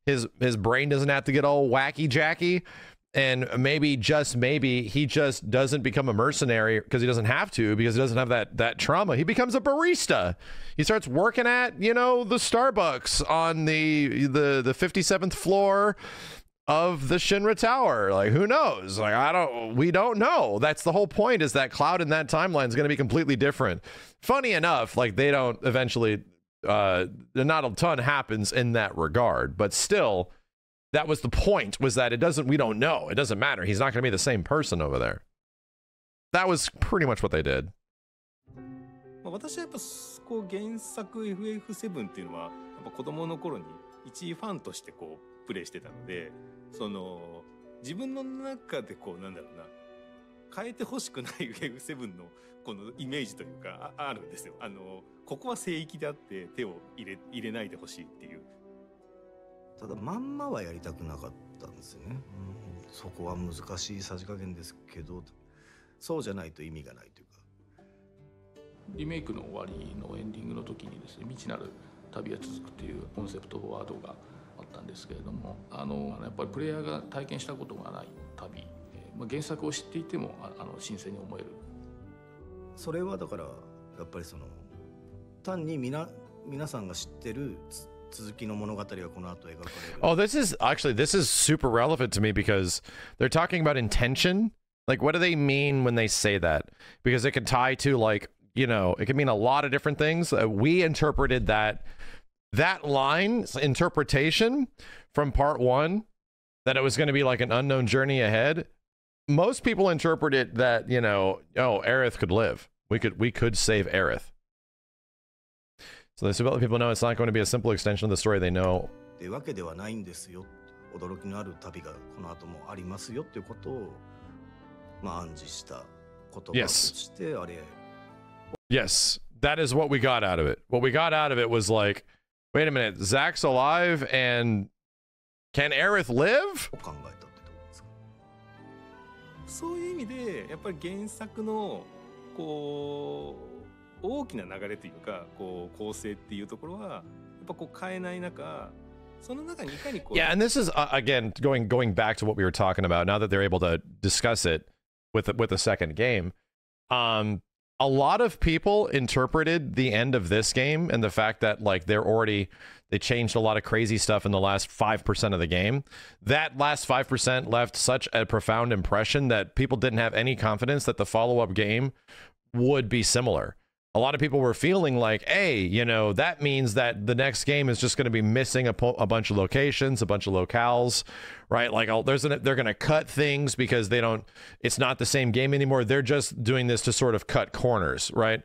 his his brain doesn't have to get all wacky jacky and maybe just maybe he just doesn't become a mercenary because he doesn't have to because he doesn't have that that trauma. He becomes a barista. He starts working at you know the starbucks on the the the 57th floor of the shinra tower. Like who knows? Like i don't we don't know. That's the whole point is that cloud in that timeline is going to be completely different. Funny enough like they don't eventually uh not a ton happens in that regard but still that was the point was that it doesn't we don't know it doesn't matter he's not going to be the same person over there that was pretty much what they did まあ私はやっぱこう原作 FF7 っていうのはやっぱ子供の頃に一ファンとしてこうプレイしてたのでその自分の中でこうなんだろうな変えてほしくない FF7 のこのイメージというかああるんですよあのここは聖域であって手を入れ入れないでほしいっていうただまんまはやりたくなかったんですよね、うん、そこは難しいさじ加減ですけど。そうじゃないと意味がないというか。リメイクの終わりのエンディングの時にですね未知なる旅が続くっていうコンセプトワードがあったんですけれどもあのやっぱりプレイヤーが体験したことがない旅、えーまあ、原作を知っていてもああの新鮮に思える。それはだからやっぱりその単に皆皆さんが知ってる Oh, this is actually this is super relevant to me because they're talking about intention. Like, what do they mean when they say that? Because it can tie to like you know, it can mean a lot of different things. Uh, we interpreted that that line interpretation from part one that it was going to be like an unknown journey ahead. Most people interpret it that you know, oh, Aerith could live. We could we could save Aerith. So they should let the people know it's not going to be a simple extension of the story they know. ってわけではないんですよ。驚きのある旅がこの後もありますよっていうことを、まあ、暗示した言葉としてあれ。Yes. yes, that is what we got out of it. What we got out of it was like, wait a minute, Zack's alive and can Aerith live? そういう意味でやっぱり原作のこう大きな流れというかこう構成っていうところはやっぱこう変えない中その中にいかにこう Yeah, and this is uh, again going going back to what we were talking about. Now that they're able to discuss it with with the second game, um, a lot of people interpreted the end of this game and the fact that like they're already they changed a lot of crazy stuff in the last 5% of the game. That last 5% left such a profound impression that people didn't have any confidence that the follow-up game would be similar. a lot of people were feeling like, hey, you know, that means that the next game is just going to be missing a, a bunch of locations, a bunch of locales, right? Like, there's an, they're going to cut things because they don't. It's not the same game anymore. They're just doing this to sort of cut corners, right?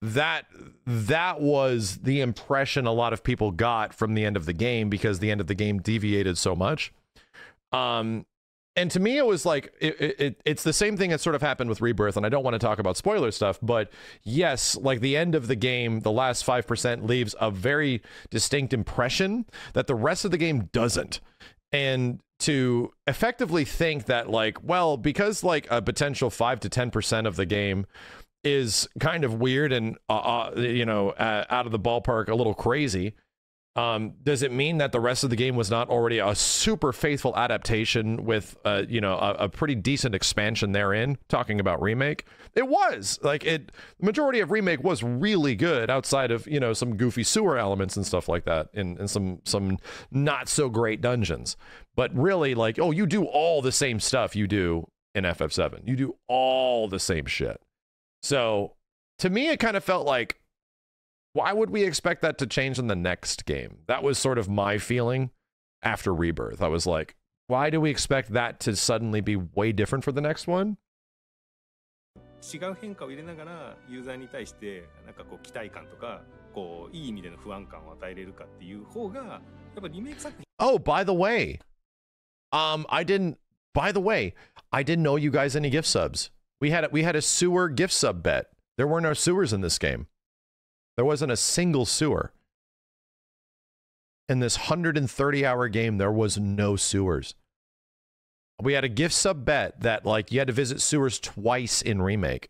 That that was the impression a lot of people got from the end of the game because the end of the game deviated so much. Um, and to me it was like it, it, it's the same thing that sort of happened with rebirth and i don't want to talk about spoiler stuff but yes like the end of the game the last 5% leaves a very distinct impression that the rest of the game doesn't. And to effectively think that like well because like a potential 5 to 10% of the game is kind of weird and uh, uh, you know uh, out of the ballpark a little crazy um, does it mean that the rest of the game was not already a super faithful adaptation with, uh, you know, a, a, pretty decent expansion therein? Talking about remake, it was like it. The majority of remake was really good, outside of you know some goofy sewer elements and stuff like that, and, and some some not so great dungeons. But really, like, oh, you do all the same stuff you do in FF7. You do all the same shit. So to me, it kind of felt like why would we expect that to change in the next game? That was sort of my feeling after Rebirth. I was like, why do we expect that to suddenly be way different for the next one? 違う変化を入れながらユーザーに対してなんかこう期待感とかこういい意味での不安感を与えれるかっていう方がやっぱリメイク作品 Oh, by the way, um, I didn't. By the way, I didn't know you guys any gift subs. We had we had a sewer gift sub bet. There were no sewers in this game. There wasn't a single sewer. In this 130 hour game, there was no sewers. We had a gift sub bet that like you had to visit sewers twice in remake.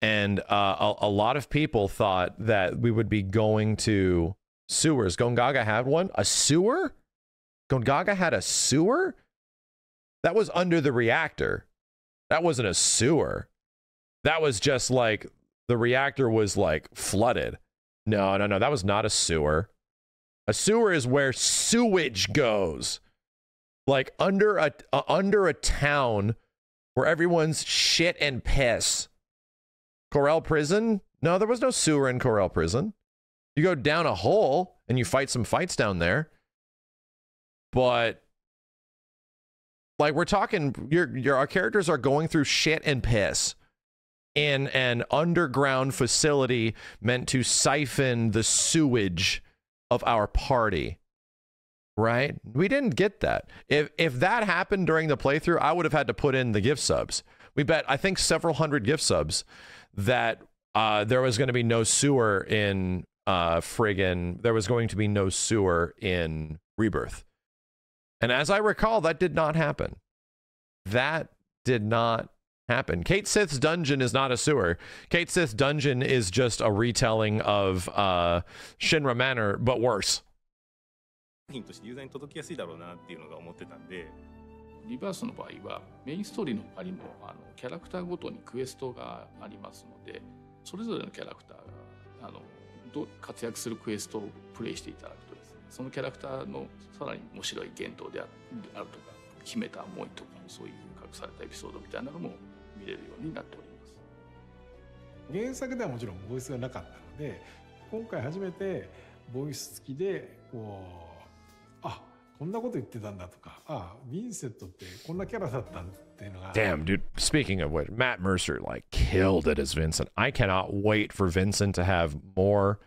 And uh, a, a lot of people thought that we would be going to sewers. Gongaga had one. A sewer? Gongaga had a sewer? That was under the reactor. That wasn't a sewer. That was just like the reactor was like flooded. No, no, no. That was not a sewer. A sewer is where sewage goes. Like under a uh, under a town where everyone's shit and piss. Corel Prison? No, there was no sewer in Corel Prison. You go down a hole and you fight some fights down there. But like we're talking your your our characters are going through shit and piss in an underground facility meant to siphon the sewage of our party. Right? We didn't get that. If if that happened during the playthrough, I would have had to put in the gift subs. We bet I think several hundred gift subs that uh, there was going to be no sewer in uh, friggin' there was going to be no sewer in Rebirth. And as I recall, that did not happen. That did not happen. Kate Sith's dungeon is not a sewer. Kate Sith's dungeon is just a retelling of uh, Shinra Manor, but worse. としてユーザーに届きやすいだろうなっていうのが思ってたんでリバースの場合はメインストーリーの他にもあのキャラクターごとにクエストがありますのでそれぞれのキャラクターがあのど活躍するクエストをプレイしていただくとですねそのキャラクターのさらに面白い言動であるとか秘めた思いとかそういう隠されたエピソードみたいなのも見れるようになっております原作ではもちろんボイスがなかったので今回初めてボイス付きでこうあこんなこと言ってたんだとかあヴィンセントってこんなキャラだったんっていうのが Damn, dude. Speaking of which, Matt Mercer like killed it as Vincent. I cannot wait for Vincent to have more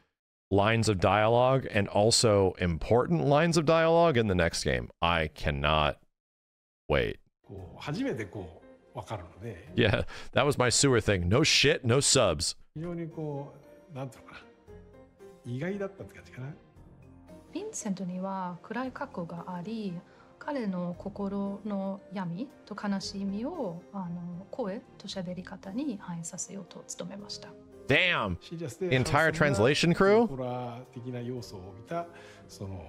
lines of dialogue and also important lines of dialogue in the next game. I cannot wait. こう初めてこう分かるので Yeah, that was my sewer thing. No shit, no subs. 非常にこうなんていうのかな意外だったって感じかなヴィンセントには暗い過去があり彼の心の闇と悲しみをあの声と喋り方に反映させようと努めました。Damn. entire translation crew? ホラー的な要素を帯びたその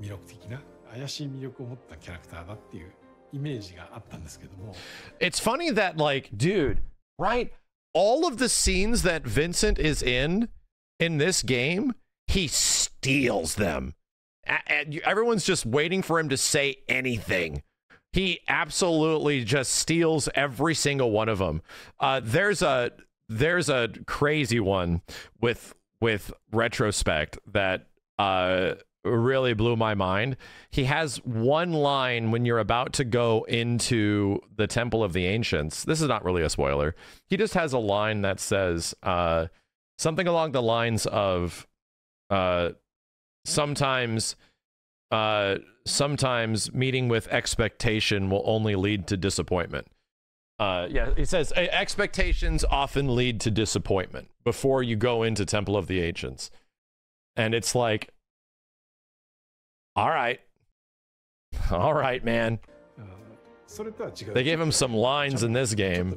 魅力的な怪しい魅力を持ったキャラクターだっていう イメージがあったんですけども It's funny that, like, dude, right? All of the scenes that Vincent is in in this game, he steals them. A- and you- everyone's just waiting for him to say anything. He absolutely just steals every single one of them. Uh, there's a there's a crazy one with with retrospect that uh really blew my mind. He has one line when you're about to go into the Temple of the Ancients. This is not really a spoiler. He just has a line that says uh, something along the lines of uh, sometimes uh, sometimes meeting with expectation will only lead to disappointment. Uh, yeah, it says "E- expectations often lead to disappointment before you go into Temple of the Ancients. And it's like, all right. All right, man. They gave him some lines in this game.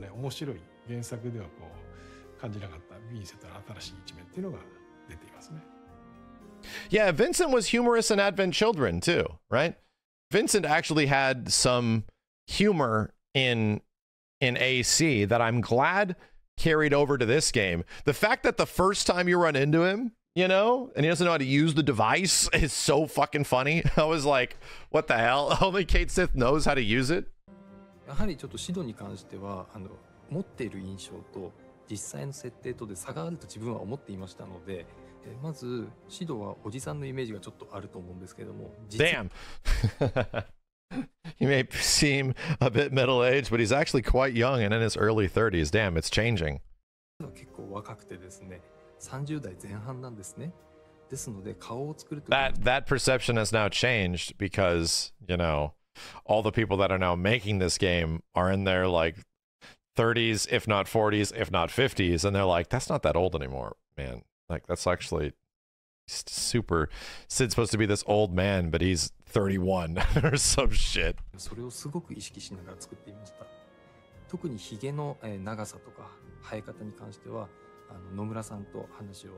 Yeah, Vincent was humorous in Advent Children too, right? Vincent actually had some humor in in AC that I'm glad carried over to this game. The fact that the first time you run into him, you know, and he doesn't know how to use the device is so fucking funny. I was like, what the hell? Only Cait Sith knows how to use it. やはりちょっとシドに関してはあの持っている印象と実際の設定とで差があると自分は思っていましたので、えまずシドはおじさんのイメージがちょっとあると思うんですけども。Damn! he may seem a bit middle aged, but he's actually quite young and in his early 30s. Damn, it's changing 30代前半なんですねですので顔を作ると that that perception has now changed because you know all the people that are now making this game are in their like 30s if not 40s if not 50s and they're like that's not that old anymore man like that's actually s- super sid's supposed to be this old man but he's 31 or some shit それをすごく意識しながら作っていました特にひげのえー長さとか生え方に関しては あの野村さんと話を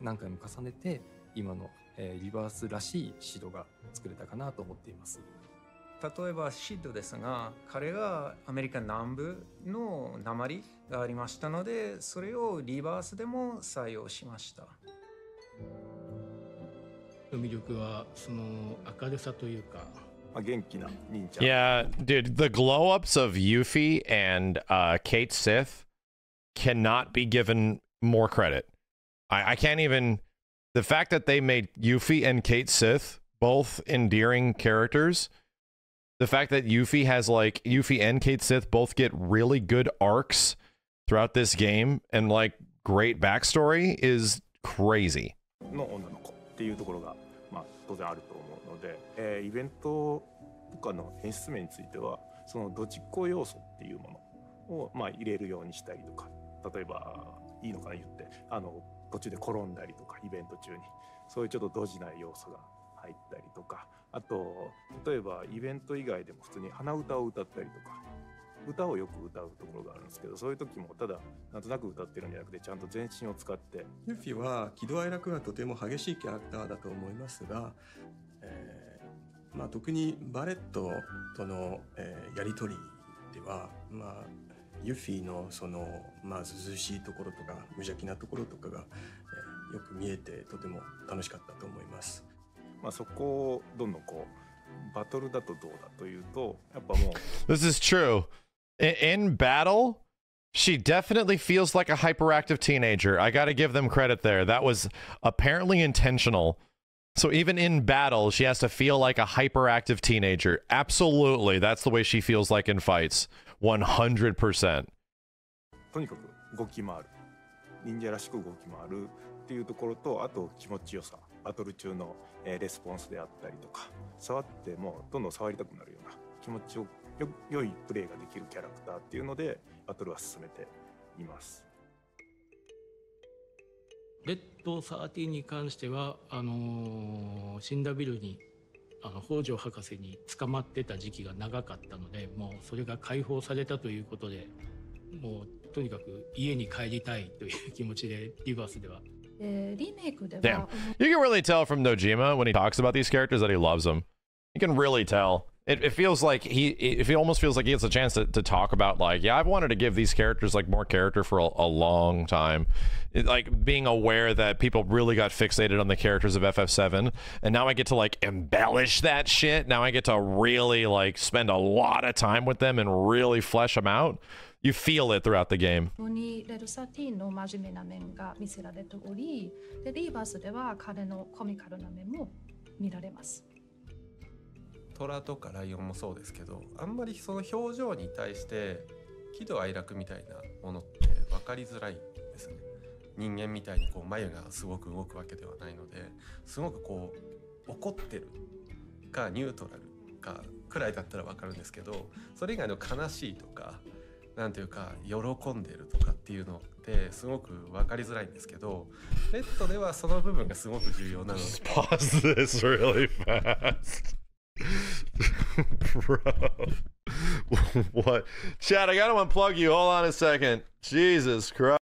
何回も重ねて今のえーリバースらしいシドが作れたかなと思っています。例えばシッドですが彼がアメリカ南部の鉛がありましたのでそれをリバースでも採用しました。魅力はその明るさというか、まあ、元気な忍者 yeah dude the glow ups of yuffie and uh kate sith cannot be given more credit. I, I can't even. The fact that they made Yuffie and Cait Sith both endearing characters, the fact that Yuffie has like Yuffie and Cait Sith both get really good arcs throughout this game and like great backstory is crazy. えー、イベントとかの演出面についてはそのドジっ子要素っていうものを、まあ、入れるようにしたりとか例えばいいのかな言ってあの途中で転んだりとかイベント中に。そういうちょっとドジな要素が入ったりとか。あと例えばイベント以外でも普通に鼻歌を歌ったりとか。歌をよく歌うところがあるんですけどそういう時もただなんとなく歌ってるんじゃなくてちゃんと全身を使って。ユフィは喜怒哀楽がとても激しいキャラクターだと思いますが、えーまあ、特にバレットとの、えーやり取りでは、まあ、ユフィのその、まあ、ずうしいところとか無邪気なところとかが、えーよく見えてとても楽しかったと思います。まあ、そこをどんどんこうバトルだとどうだというとやっぱもう This is true. In battle, she definitely feels like a hyperactive teenager. I got to give them credit there. That was apparently intentional. So even in battle, she has to feel like a hyperactive teenager. Absolutely. That's the way she feels like in fights. 100%. とにかく動き回る忍者らしく動き回るっていうところとあと気持ちよさバトル中の、えーレスポンスであったりとか触ってもどんどん触りたくなるような気持ちよよ良いプレーができるキャラクターっていうのでバトルは進めています。レッド13に関してはあのー死んだビルにあの北条博士に捕まってた時期が長かったのでもうそれが解放されたということでもうとにかく家に帰りたいという気持ちでリバースではえーリメイクで Damn. は You can really tell from Nojima when he talks about these characters that he loves them. You can really tell. It, it feels like he, it, it almost feels like he gets a chance to, to talk about like, yeah, I've wanted to give these characters like more character for a, a long time. It, like being aware that people really got fixated on the characters of FF7, and now I get to like embellish that shit. Now I get to really like spend a lot of time with them and really flesh them out. You feel it throughout the game. ここにレル13の真面目な面が見せられており、でリーバースでは彼のコミカルな面も見られます。 虎とかライオンもそうですけどあんまりその表情に対して喜怒哀楽みたいなものって分かりづらいですね。人間みたいにこう眉がすごく動くわけではないのですごくこう怒ってるかニュートラルかくらいだったら分かるんですけどそれ以外の悲しいとかなんていうか喜んでるとかっていうのってすごく分かりづらいんですけどレッドではその部分がすごく重要なので。Bro. what? Chad, I gotta unplug you. Hold on a second. Jesus Christ.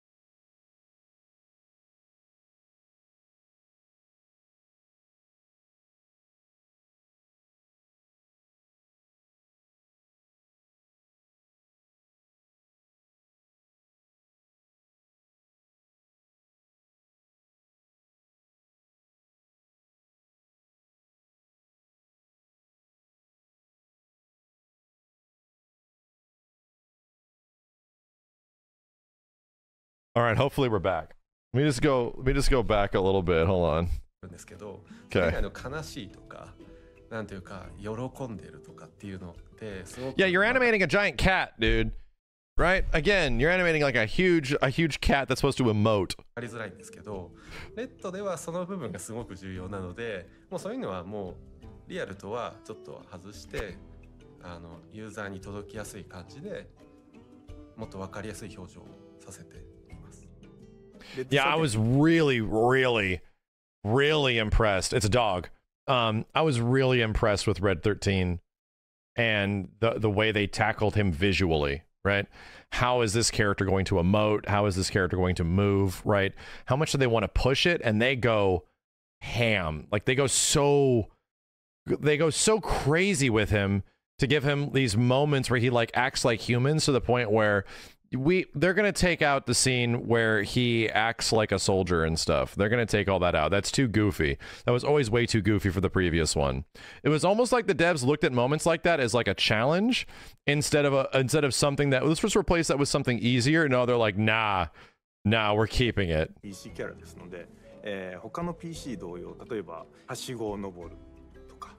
All right, hopefully we're back. Let me just go let me just go back a little bit. Hold on. るんですけど、Okay. 外の悲しいとか、なんていうか喜んでるとかっていうのってすごく Yeah, you're animating a giant cat, dude. Right? Again, you're animating like a huge a huge cat that's supposed to emote. 分かりづらいんですけど、レッドではその部分がすごく重要なので、もうそういうのはもうリアルとはちょっと外して、あのユーザーに届きやすい感じでもっと分かりやすい表情をさせて。Yeah, I was really, really, really impressed. It's a dog. Um, I was really impressed with Red 13 and the the way they tackled him visually, right? How is this character going to emote? How is this character going to move, right? How much do they want to push it? And they go ham. Like they go so they go so crazy with him to give him these moments where he like acts like humans to the point where we they're gonna take out the scene where he acts like a soldier and stuff. They're gonna take all that out. That's too goofy. That was always way too goofy for the previous one. It was almost like the devs looked at moments like that as like a challenge instead of a instead of something that let's just replace that with something easier. No, they're like, nah, nah, we're keeping it. PC キャラですので、えー他の PC 同様例えばはしごを登るとか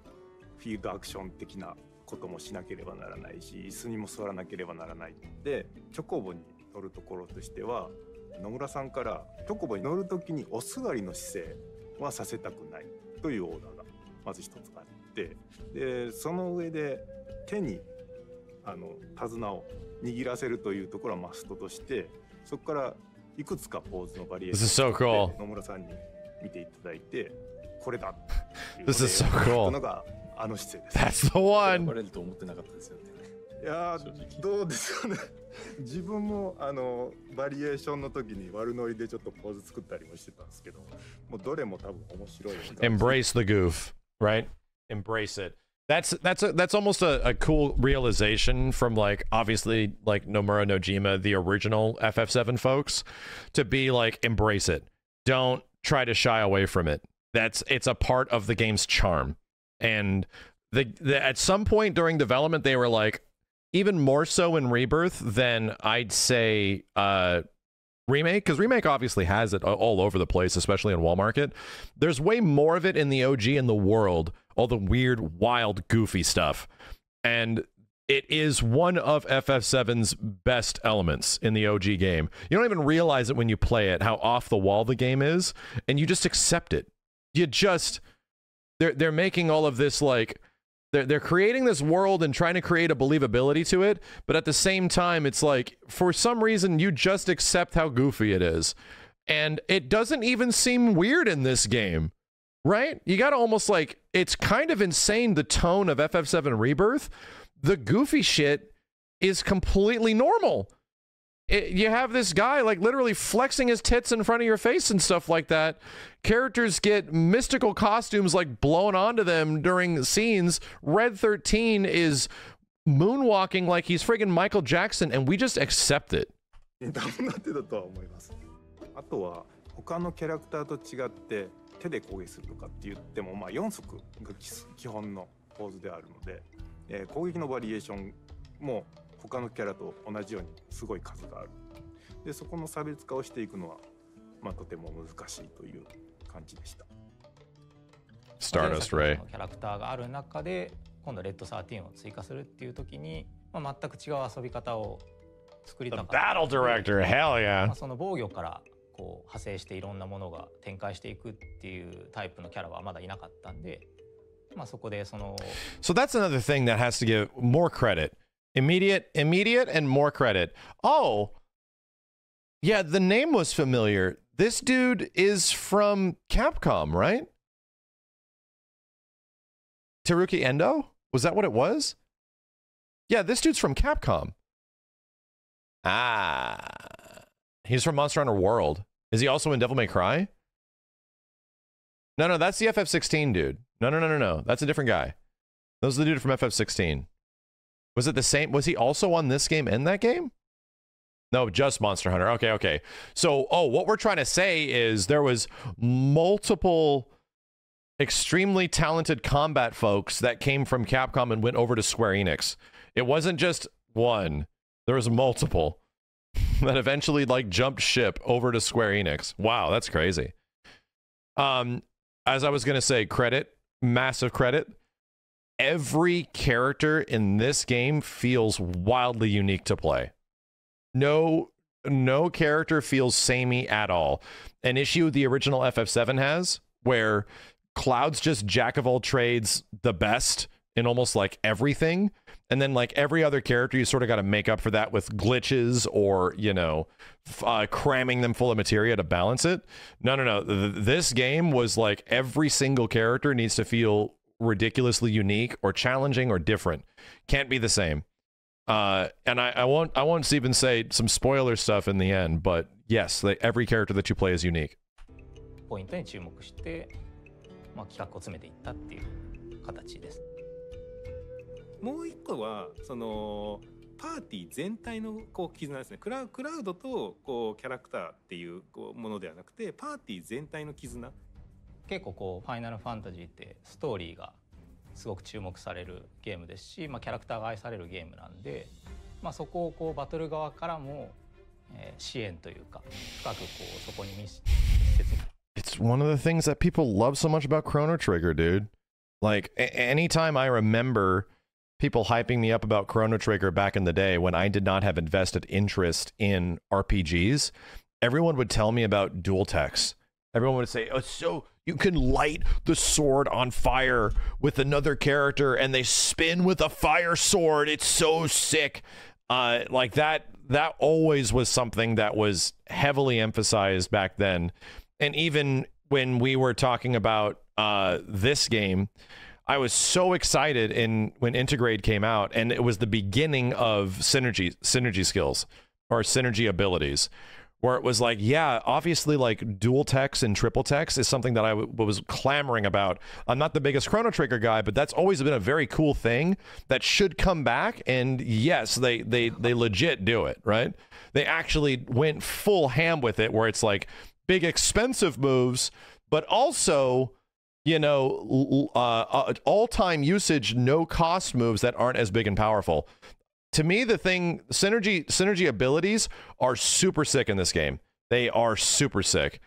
フィールドアクション的な こともしなければならないし椅子にも座らなければならないでチョコボに乗るところとしては野村さんからチョコボに乗る時にお座りの姿勢はさせたくないというオーダーがまず一つあってでその上で手にあの手綱を握らせるというところはマストとしてそこからいくつかポーズのバリエーション.で野村さんに見ていただいてこれだっていうのがあの姿勢です。That's the one! れると思ってなかったですよね。いやどうですかね。自分もあのバリエーションの時に悪ノリでちょっとポーズ作ったりもしてたんですけど、もうどれも多分面白い。Embrace the goof, right? Embrace it. That's that's a, that's almost a, a cool realization from like obviously like Nomura Nojima, the original FF7 folks, to be like embrace it. Don't try to shy away from it. That's it's a part of the game's charm and the, the at some point during development they were like even more so in rebirth than i'd say uh remake because remake obviously has it all over the place especially in Wall Market. there's way more of it in the og in the world all the weird wild goofy stuff. And it is one of ff7's best elements in the og game. You don't even realize it when you play it how off the wall the game is and you just accept it. You just they're they're making all of this like they're they're creating this world and trying to create a believability to it, but at the same time, it's like for some reason you just accept how goofy it is, and it doesn't even seem weird in this game, right? You got to almost like it's kind of insane the tone of FF7 Rebirth. The goofy shit is completely normal It, you have this guy like literally flexing his tits in front of your face and stuff like that. Characters get mystical costumes like blown onto them during scenes. Red 13 is moonwalking like he's friggin' Michael Jackson, and we just accept it. ダメな手だとは思います。あとは他のキャラクターと違って手で攻撃するとかって言ってもまあ4足が基基本のポーズであるので、えー攻撃のバリエーションも 他のキャラと同じようにすごい数があるでそこの差別化をしていくのは、まあ、とても難しいという感じでした Stardust 前 Ray 作のキャラクターがある中で今度レッド13を追加するっていう時に、まあ、全く違う遊び方を作りたかった battle director, hell yeah. まあ、その防御からこう派生していろんなものが展開していくっていうタイプのキャラはまだいなかったんで、まあ、そこでその So that's another thing that has to give more credit. Immediate, immediate, and more credit. Oh, yeah, the name was familiar. This dude is from Capcom, right? Teruki Endo? Was that what it was? Yeah, this dude's from Capcom. Ah. He's from Monster Hunter World. Is he also in Devil May Cry? No, no, that's the FF16 dude. No, no, no, no, no. That's a different guy. That was the dude from FF16. Was it the same? Was he also on this game and that game? No, just Monster Hunter. Okay, okay. So, oh, what we're trying to say is there was multiple extremely talented combat folks that came from Capcom and went over to Square Enix. It wasn't just one. There was multiple that eventually like jumped ship over to Square Enix. Wow, that's crazy. Um as I was going to say credit, massive credit. Every character in this game feels wildly unique to play. No no character feels samey at all. An issue the original FF7 has where Cloud's just jack of all trades the best in almost like everything. And then like every other character, you sort of got to make up for that with glitches or, you know, uh, cramming them full of materia to balance it. No, no, no. Th- this game was like every single character needs to feel ridiculously unique or challenging or different. Can't be the same. Uh, and I, I won't I won't even say some spoiler stuff in the end, but yes, like, every character that you play is unique. ポイントに注目して、まあ、企画を詰めていったっていう形です。もう一個はそのパーティー全体のこう絆ですねクラクラウドとこうキャラクターっていうこうものではなくてパーティー全体の絆 結構こう「ファイナルファンタジー」ってストーリーがすごく注目されるゲームですし、まあ、キャラクターが愛されるゲームなんで、まあ、そこをこうバトル側からも、えー支援というか深くこうそこに密接に It's one of the things that people love so much about Chrono Trigger, dude. Like a- anytime I remember people hyping me up about Chrono Trigger back in the day when I did not have invested interest in RPGs, everyone would tell me about dual techs. Everyone would say, "Oh, so you can light the sword on fire with another character and they spin with a fire sword. It's so sick." Uh like that that always was something that was heavily emphasized back then. And even when we were talking about uh this game, I was so excited in when Intergrade came out, and it was the beginning of synergy synergy skills or synergy abilities, where it was like, yeah, obviously, like dual techs and triple techs is something that I was clamoring about. I'm not the biggest Chrono Trigger guy, but that's always been a very cool thing that should come back. And yes, they they they legit do it, right? They actually went full ham with it, where it's like big expensive moves, but also you know, uh, uh, all-time usage, no-cost moves that aren't as big and powerful. To me, the thing synergy synergy abilities are super sick in this game. They are super sick.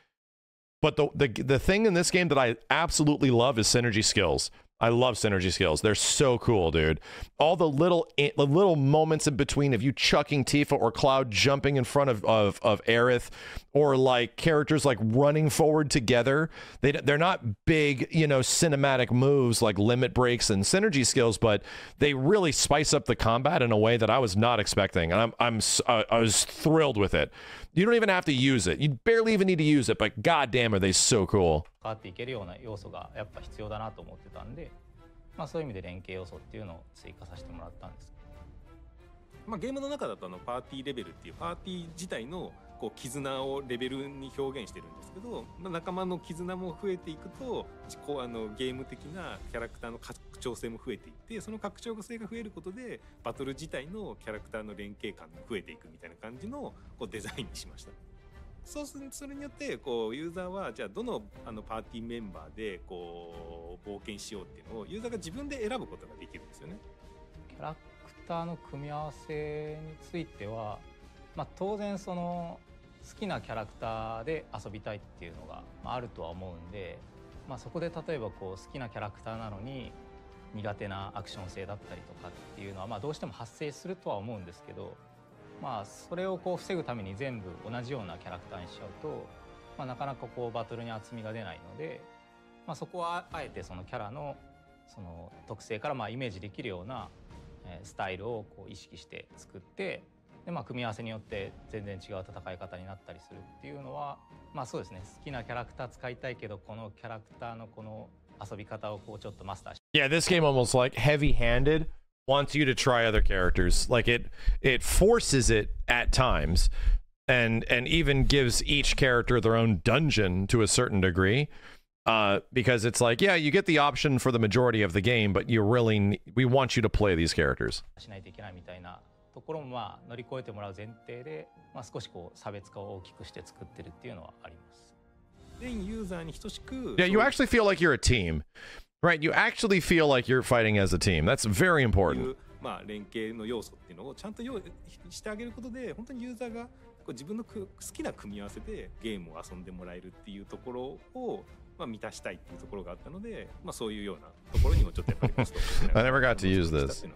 But the the the thing in this game that I absolutely love is synergy skills. I love synergy skills. They're so cool, dude. All the little the little moments in between of you chucking Tifa or Cloud jumping in front of of of Aerith, or like characters like running forward together. They they're not big, you know, cinematic moves like limit breaks and synergy skills, but they really spice up the combat in a way that I was not expecting, and I'm I'm I uh, I was thrilled with it. You don't even have to use it. You barely even need to use it, but goddamn, are they so cool. 変わっていけるような要素がやっぱ必要だなと思ってたんで、まあ、そういう意味で連携要素っていうのを追加させてもらったんです。まあ、ゲームの中だとあのパーティーレベルっていうパーティー自体のこう絆をレベルに表現してるんですけど、まあ、仲間の絆も増えていくとこうあのゲーム的なキャラクターの拡張性も増えていってその拡張性が増えることでバトル自体のキャラクターの連携感も増えていくみたいな感じのこうデザインにしました。そうするそれによってこうユーザーはじゃあどのあのパーティーメンバーでこう冒険しようっていうのをユーザーが自分で選ぶことができるんですよね。キャラクターの組み合わせについては、まあ、当然その好きなキャラクターで遊びたいっていうのがあるとは思うんで、まあ、そこで例えばこう好きなキャラクターなのに苦手なアクション性だったりとかっていうのはまあどうしても発生するとは思うんですけど、まあ、それをこう防ぐために全部同じようなキャラクターにしちゃうと、まあ、なかなかこうバトルに厚みが出ないので、まあ、そこはあえてそのキャラのその特性からまあイメージできるようなスタイルをこう意識して作ってで、まあ、組み合わせによって全然違う戦い方になったりするっていうのはまあそうですね好きなキャラクター使いたいけどこのキャラクターのこの遊び方をこうちょっとマスターして Yeah, this game almost like heavy-handed wants you to try other characters. Like it it forces it at times and and even gives each character their own dungeon to a certain degree. Uh, because it's like, yeah, you get the option for the majority of the game, but you really we want you to play these characters. ところもまあ乗り越えてもらう前提で、まあ、少しこう差別化を大きくして作ってるっていうのはあります。全ユーザーに等しく Yeah, you actually feel like you're a team. Right? You actually feel like you're fighting as a team. That's very important. まあ、連携の要素っていうのをちゃんと用意してあげることで本当にユーザーがこう自分のく好きな組み合わせでゲームを遊んでもらえるっていうところを、まあ、満たしたいっていうところがあったので、まあ、そういうようなところにもちょっとやっぱりコストをかけな I never got to use this.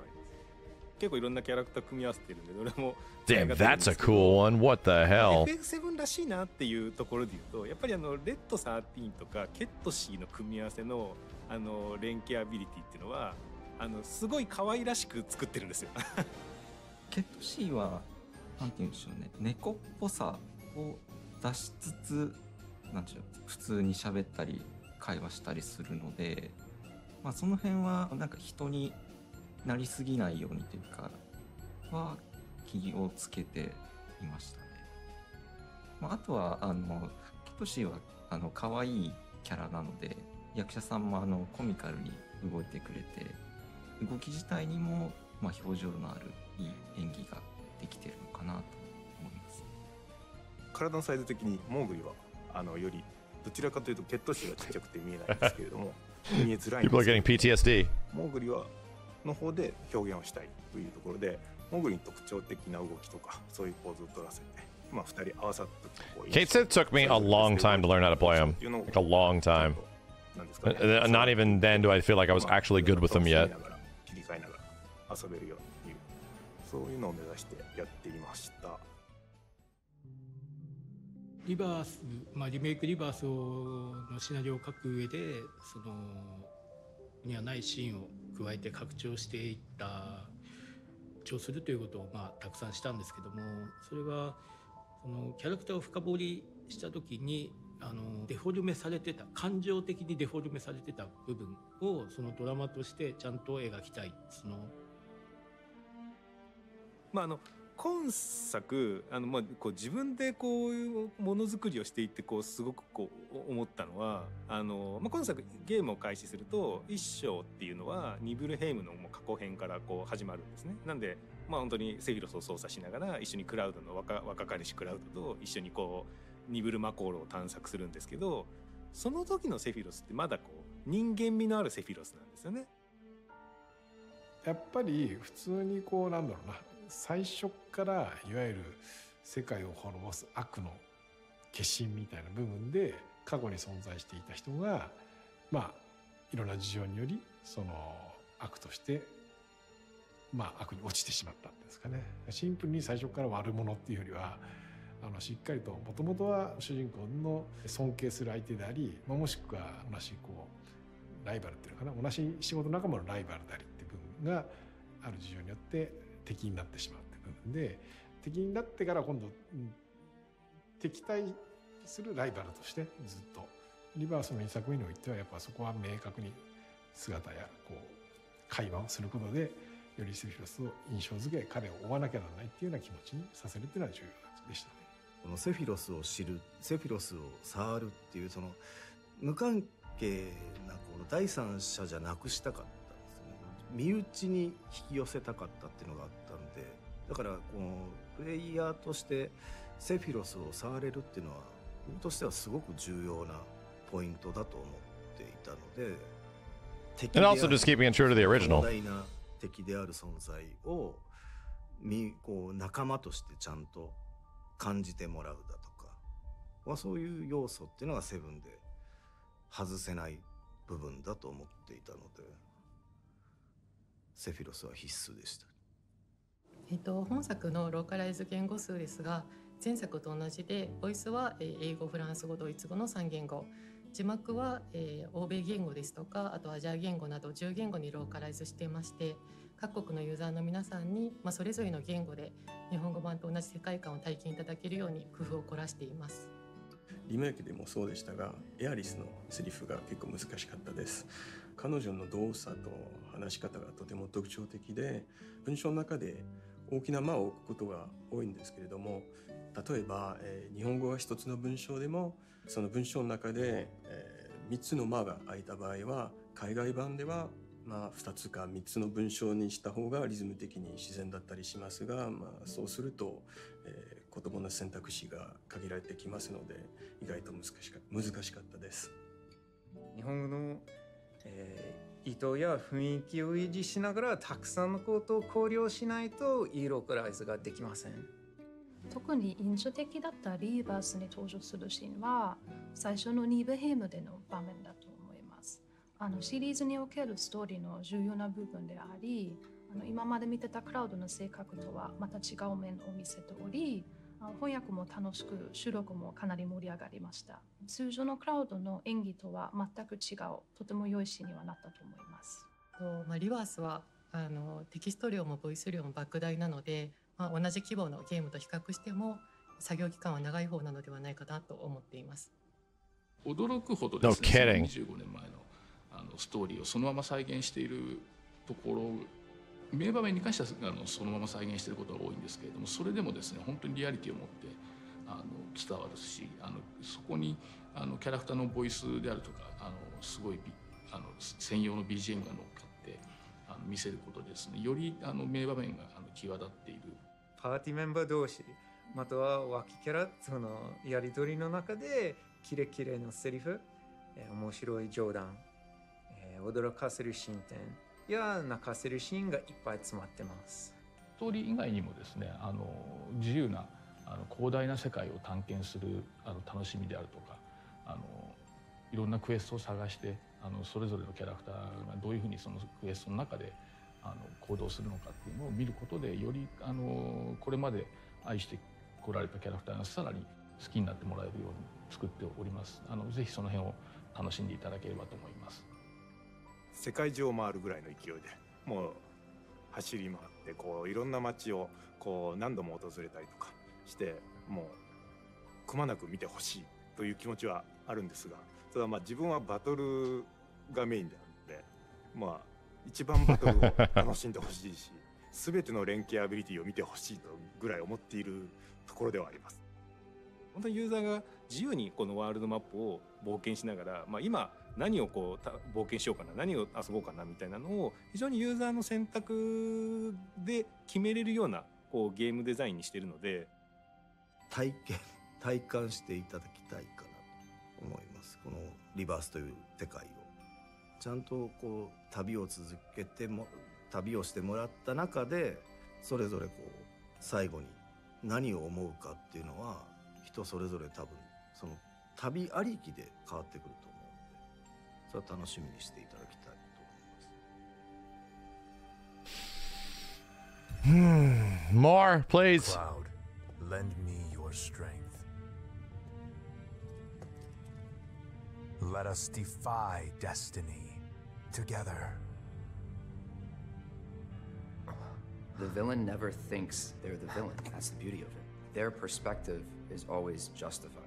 結構いろんなキャラクター組み合わせてるんでどれも。Damn, that's a cool one. What the hell? FF7 らしいなっていうところで言うとやっぱりあのレッド13とかケットシーの組み合わせのあの連携アビリティっていうのはあのすごい可愛らしく作ってるんですよ。ケットシーはなんて言うんでしょうね。猫っぽさを出しつつなんでしょう。普通に喋ったり会話したりするので、まあ、その辺はなんか人になりすぎないようにというかは気をつけていましたね。まあ、あとはあのケットシーはあの可愛いキャラなので役者さんもあのコミカルに動いてくれて動き自体にも、まあ、表情のあるいい演技ができてるのかなと思います。体のサイズ的にモーグリはあのよりどちらかというとケットシーがちっちゃくて見えないんですけれども見えづらいん People で are す getting PTSD. モーグリはの方で表現をしたいというところでモーグリに特徴的な動きとかそういうポーズを取らせてまあ2人合わさったこう Kate Sith took me a long time to learn how to play him. Like a long time. Uh, Not even then do I feel like I was actually good with them yet. 遊べるようにいうそういうのを目指してやっていましたリバース、まあ、リメイクリバースをのシナリオを書く上でそのにはないシーンを加えて拡張していった張するということをまあたくさんしたんですけどもそれはそのキャラクターを深掘りした時にあのデフォルメされてた感情的にデフォルメされてた部分をそのドラマとしてちゃんと描きたい。そのまああの今作あの、まあ、こう自分でこういうものづくりをしていってこうすごくこう思ったのはあの、まあ、今作ゲームを開始すると一章っていうのはニブルヘイムのもう過去編からこう始まるんですね。なんでまあ本当にセフィロスを操作しながら一緒にクラウドの若若かりしクラウドと一緒にこうニブルマコールを探索するんですけどその時のセフィロスってまだこう人間味のあるセフィロスなんですよね。やっぱり普通にこうなんだろうな最初からいわゆる世界を滅ぼす悪の化身みたいな部分で過去に存在していた人がまあいろんな事情によりその悪としてまあ悪に落ちてしまったんですかね。シンプルに最初から悪者っていうよりはあのしっかりともともとは主人公の尊敬する相手であり、まあ、もしくは同じこうライバルっていうのかな。同じ仕事仲間のライバルでありっていう部分がある事情によって敵になってしまうって部分で敵になってから今度、敵対するライバルとしてずっとリバースの2作目においてはやっぱそこは明確に姿やこう会話をすることでよりセフィロスを印象づけ彼を追わなきゃならないっていうような気持ちにさせるっていうのは重要でしたね。このセフィロスを知るセフィロスを触るっていうその無関係なこの第三者じゃなくしたかった身内に引き寄せたかったっていうのがあったんでだからこのプレイヤーとしてセフィロスを触れるっていうのは僕としてはすごく重要なポイントだと思っていたので敵である敵である存在をみこう仲間としてちゃんと感じてもらうだとか、まあ、そういう要素っていうのがセブンで外せない部分だと思っていたのでセフィロスは必須でした。えっと、本作のローカライズ言語数ですが前作と同じでボイスはえー英語フランス語ドイツ語の3言語字幕は、えー欧米言語ですとかあとアジア言語など10言語にローカライズしていまして各国のユーザーの皆さんに、まあ、それぞれの言語で日本語版と同じ世界観を体験いただけるように工夫を凝らしています。リメイクでもそうでしたがエアリスのセリフが結構難しかったです彼女の動作と話し方がとても特徴的で文章の中で大きな間を置くことが多いんですけれども例えば、えー日本語が一つの文章でもその文章の中で、え3つの間が空いた場合は海外版ではまあ、2つか3つの文章にした方がリズム的に自然だったりしますが、まあ、そうすると、えー言葉の選択肢が限られてきますので意外と難しか難しかったです。日本語の、えー意図や雰囲気を維持しながらたくさんのことを考慮しないといいローカライズができません。特に印象的だったリーバースに登場するシーンは最初のニーブヘムでの場面だと思いますあのシリーズにおけるストーリーの重要な部分でありあの今まで見てたクラウドの性格とはまた違う面を見せており翻訳も楽しく収録もかなり盛り上がりました通常のクラウドの演技とは全く違うとても良いシーンにはなったと思いますとまあ、リバースはあのテキスト量もボイス量も莫大なので、まあ、同じ規模のゲームと比較しても作業期間は長い方なのではないかなと思っています。驚くほどですね、kidding. 25年前のあのストーリーをそのまま再現しているところ名場面に関してはあのそのまま再現していることが多いんですけれどもそれでもですね本当にリアリティを持ってあの伝わるしあのそこにあのキャラクターのボイスであるとかあのすごいあの専用の BGM が乗っかってあの見せることでですね。よりあの名場面があの際立っている。パーティーメンバー同士または脇キャラとのやり取りの中でキレキレのセリフ、えー面白い冗談、えー驚かせる進展。や泣かせるシーンがいっぱい詰まってます。ストーリー以外にもですねあの自由なあの広大な世界を探検するあの楽しみであるとかあのいろんなクエストを探してあのそれぞれのキャラクターがどういうふうにそのクエストの中であの行動するのかっていうのを見ることでよりあのこれまで愛してこられたキャラクターがさらに好きになってもらえるように作っておりますあのぜひその辺を楽しんでいただければと思います世界中を回るぐらいの勢いでもう走り回ってこういろんな街をこう何度も訪れたりとかしてもうくまなく見てほしいという気持ちはあるんですがただまあ自分はバトルがメインであるのでまあ一番バトルを楽しんでほしいし 全ての連携アビリティを見てほしいとぐらい思っているところではあります。本当にユーザーが自由にこのワールドマップを冒険しながら、まあ、今何をこう冒険しようかな何を遊ぼうかなみたいなのを非常にユーザーの選択で決めれるようなこうゲームデザインにしてるので。体験体感していただきたいかなと思います。このリバースという世界を。ちゃんとこう旅を続けても旅をしてもらった中でそれぞれこう最後に何を思うかっていうのは人それぞれ多分その旅ありきで変わってくるとそれは楽しみにしていただきたいと思います。 Hmm. More, please. Cloud, lend me your strength. Let us defy destiny together. The villain never thinks they're the villain. That's the beauty of it. Their perspective is always justified.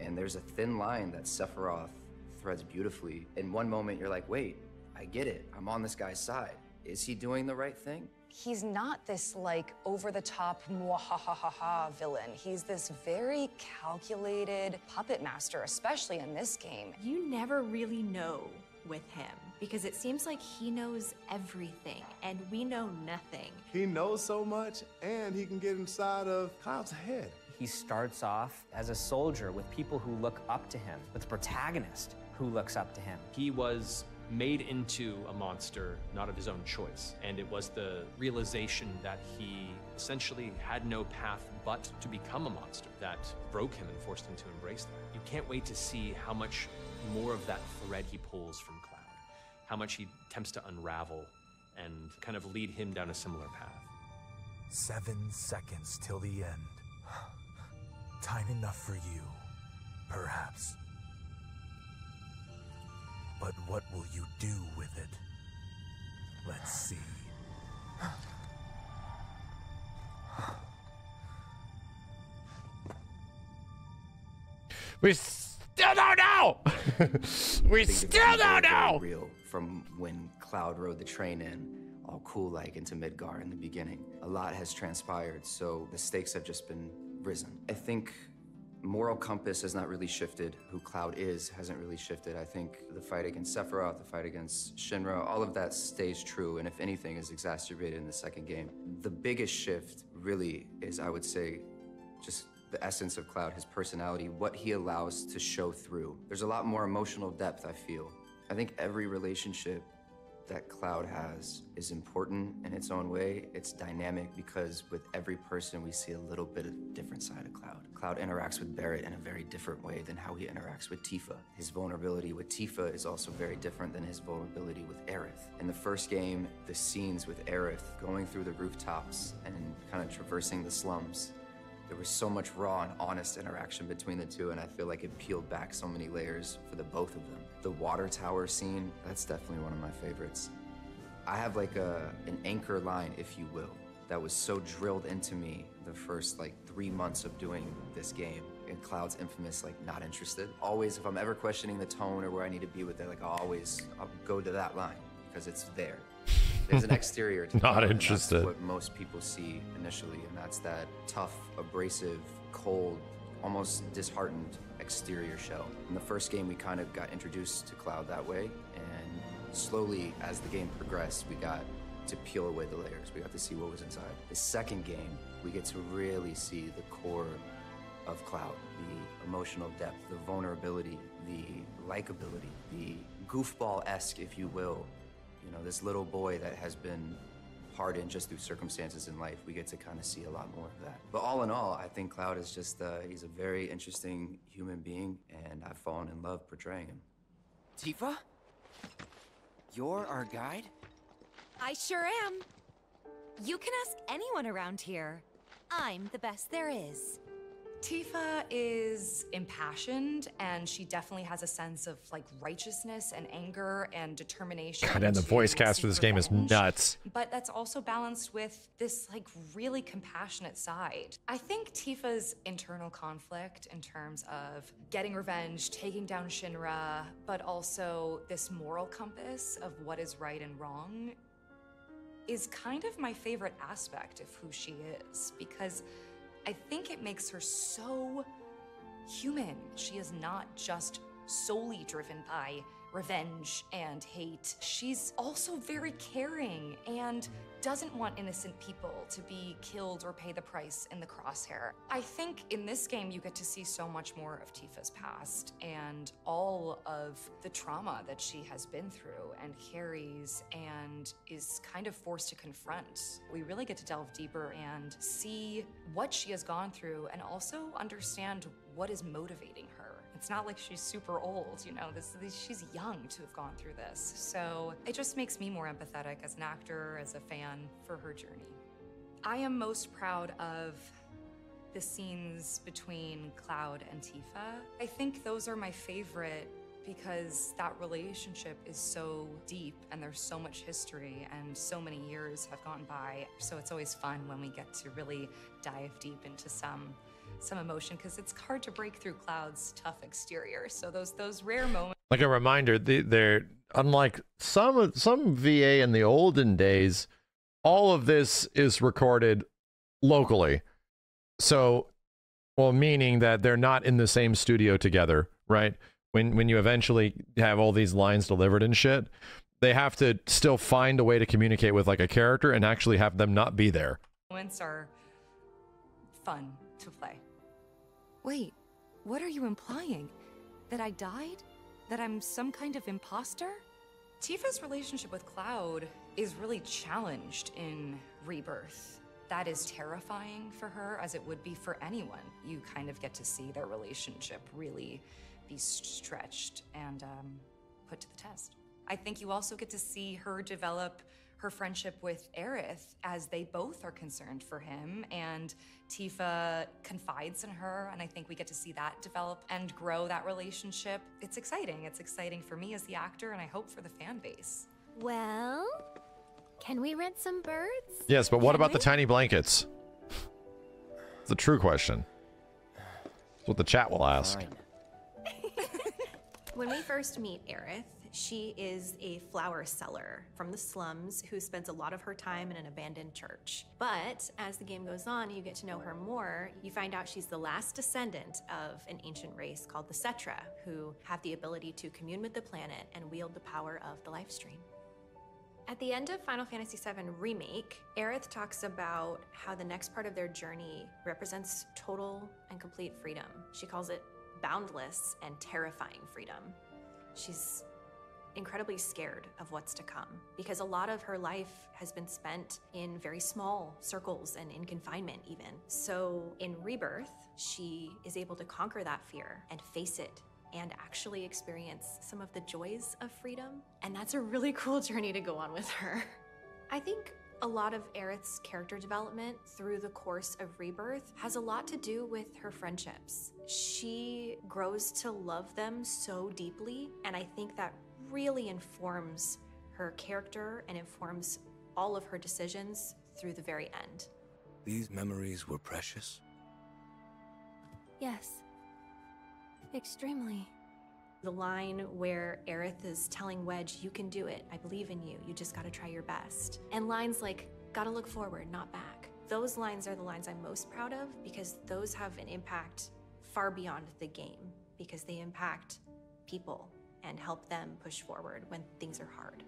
And there's a thin line that Sephiroth threads beautifully. In one moment, you're like, wait, I get it. I'm on this guy's side. Is he doing the right thing? He's not this like over the top ha villain. He's this very calculated puppet master, especially in this game. You never really know with him because it seems like he knows everything and we know nothing. He knows so much, and he can get inside of Cloud's head. He starts off as a soldier with people who look up to him, with the protagonist who looks up to him. He was made into a monster not of his own choice. And it was the realization that he essentially had no path but to become a monster that broke him and forced him to embrace that. You can't wait to see how much more of that thread he pulls from Cloud, how much he attempts to unravel and kind of lead him down a similar path. Seven seconds till the end. Time enough for you, perhaps. But what will you do with it? Let's see. We still don't know. we still don't very, very know. Real from when Cloud rode the train in, all cool like into Midgar in the beginning. A lot has transpired, so the stakes have just been risen. I think moral compass has not really shifted. Who Cloud is hasn't really shifted. I think the fight against Sephiroth, the fight against Shinra, all of that stays true, and if anything, is exacerbated in the second game. The biggest shift really is, I would say, just the essence of Cloud, his personality, what he allows to show through. There's a lot more emotional depth, I feel. I think every relationship that Cloud has is important in its own way. It's dynamic because with every person, we see a little bit of different side of Cloud. Cloud interacts with Barret in a very different way than how he interacts with Tifa. His vulnerability with Tifa is also very different than his vulnerability with Aerith. In the first game, the scenes with Aerith going through the rooftops and kind of traversing the slums there was so much raw and honest interaction between the two, and I feel like it peeled back so many layers for the both of them. The water tower scene, that's definitely one of my favorites. I have like a an anchor line, if you will, that was so drilled into me the first like three months of doing this game. And Cloud's infamous like not interested. Always, if I'm ever questioning the tone or where I need to be with it, like I'll always I'll go to that line because it's there. There's an exterior to Not and interested. What most people see initially, and that's that tough, abrasive, cold, almost disheartened exterior shell. In the first game, we kind of got introduced to Cloud that way, and slowly, as the game progressed, we got to peel away the layers. We got to see what was inside. The second game, we get to really see the core of Cloud, the emotional depth, the vulnerability, the likability, the goofball-esque, if you will. You know, this little boy that has been hardened just through circumstances in life. We get to kind of see a lot more of that. But all in all, I think Cloud is just, uh, he's a very interesting human being, and I've fallen in love portraying him. Tifa? You're our guide? I sure am. You can ask anyone around here. I'm the best there is. Tifa is impassioned and she definitely has a sense of like righteousness and anger and determination. God, and the voice cast for this game is nuts. But that's also balanced with this like really compassionate side. I think Tifa's internal conflict in terms of getting revenge, taking down Shinra, but also this moral compass of what is right and wrong is kind of my favorite aspect of who she is because I think it makes her so human. She is not just solely driven by revenge and hate. She's also very caring and doesn't want innocent people to be killed or pay the price in the crosshair. I think in this game you get to see so much more of Tifa's past and all of the trauma that she has been through and carries and is kind of forced to confront. We really get to delve deeper and see what she has gone through and also understand what is motivating. It's not like she's super old, you know, this, this she's young to have gone through this. So it just makes me more empathetic as an actor, as a fan for her journey. I am most proud of the scenes between Cloud and Tifa. I think those are my favorite because that relationship is so deep and there's so much history and so many years have gone by. So it's always fun when we get to really dive deep into some some emotion because it's hard to break through Cloud's tough exterior. So those those rare moments Like a reminder, they, they're unlike some some VA in the olden days. All of this is recorded locally, so well, meaning that they're not in the same studio together, right? When when you eventually have all these lines delivered and shit, they have to still find a way to communicate with like a character and actually have them not be there. moments are fun to play. Wait, what are you implying? That I died? That I'm some kind of imposter? Tifa's relationship with Cloud is really challenged in Rebirth. That is terrifying for her, as it would be for anyone. You kind of get to see their relationship really be stretched and um, put to the test. I think you also get to see her develop her friendship with Aerith as they both are concerned for him, and Tifa confides in her, and I think we get to see that develop and grow that relationship. It's exciting. It's exciting for me as the actor, and I hope for the fan base. Well, can we rent some birds? Yes, but what Can about the tiny blankets? It's a true question. It's what the chat will ask. When we first meet Aerith, she is a flower seller from the slums who spends a lot of her time in an abandoned church. But as the game goes on, you get to know her more. You find out she's the last descendant of an ancient race called the Cetra, who have the ability to commune with the planet and wield the power of the life stream. At the end of Final Fantasy VII Remake, Aerith talks about how the next part of their journey represents total and complete freedom. She calls it boundless and terrifying freedom. She's incredibly scared of what's to come because a lot of her life has been spent in very small circles and in confinement, even. So in Rebirth, she is able to conquer that fear and face it and actually experience some of the joys of freedom. And that's a really cool journey to go on with her. I think a lot of Aerith's character development through the course of Rebirth has a lot to do with her friendships. She grows to love them so deeply, and I think that really informs her character and informs all of her decisions through the very end. These memories were precious. Yes. Extremely. The line where Aerith is telling Wedge, You can do it. I believe in you. You just gotta try your best. And lines like, Gotta look forward, not back. Those lines are the lines I'm most proud of because those have an impact far beyond the game because they impact people and help them push forward when things are hard.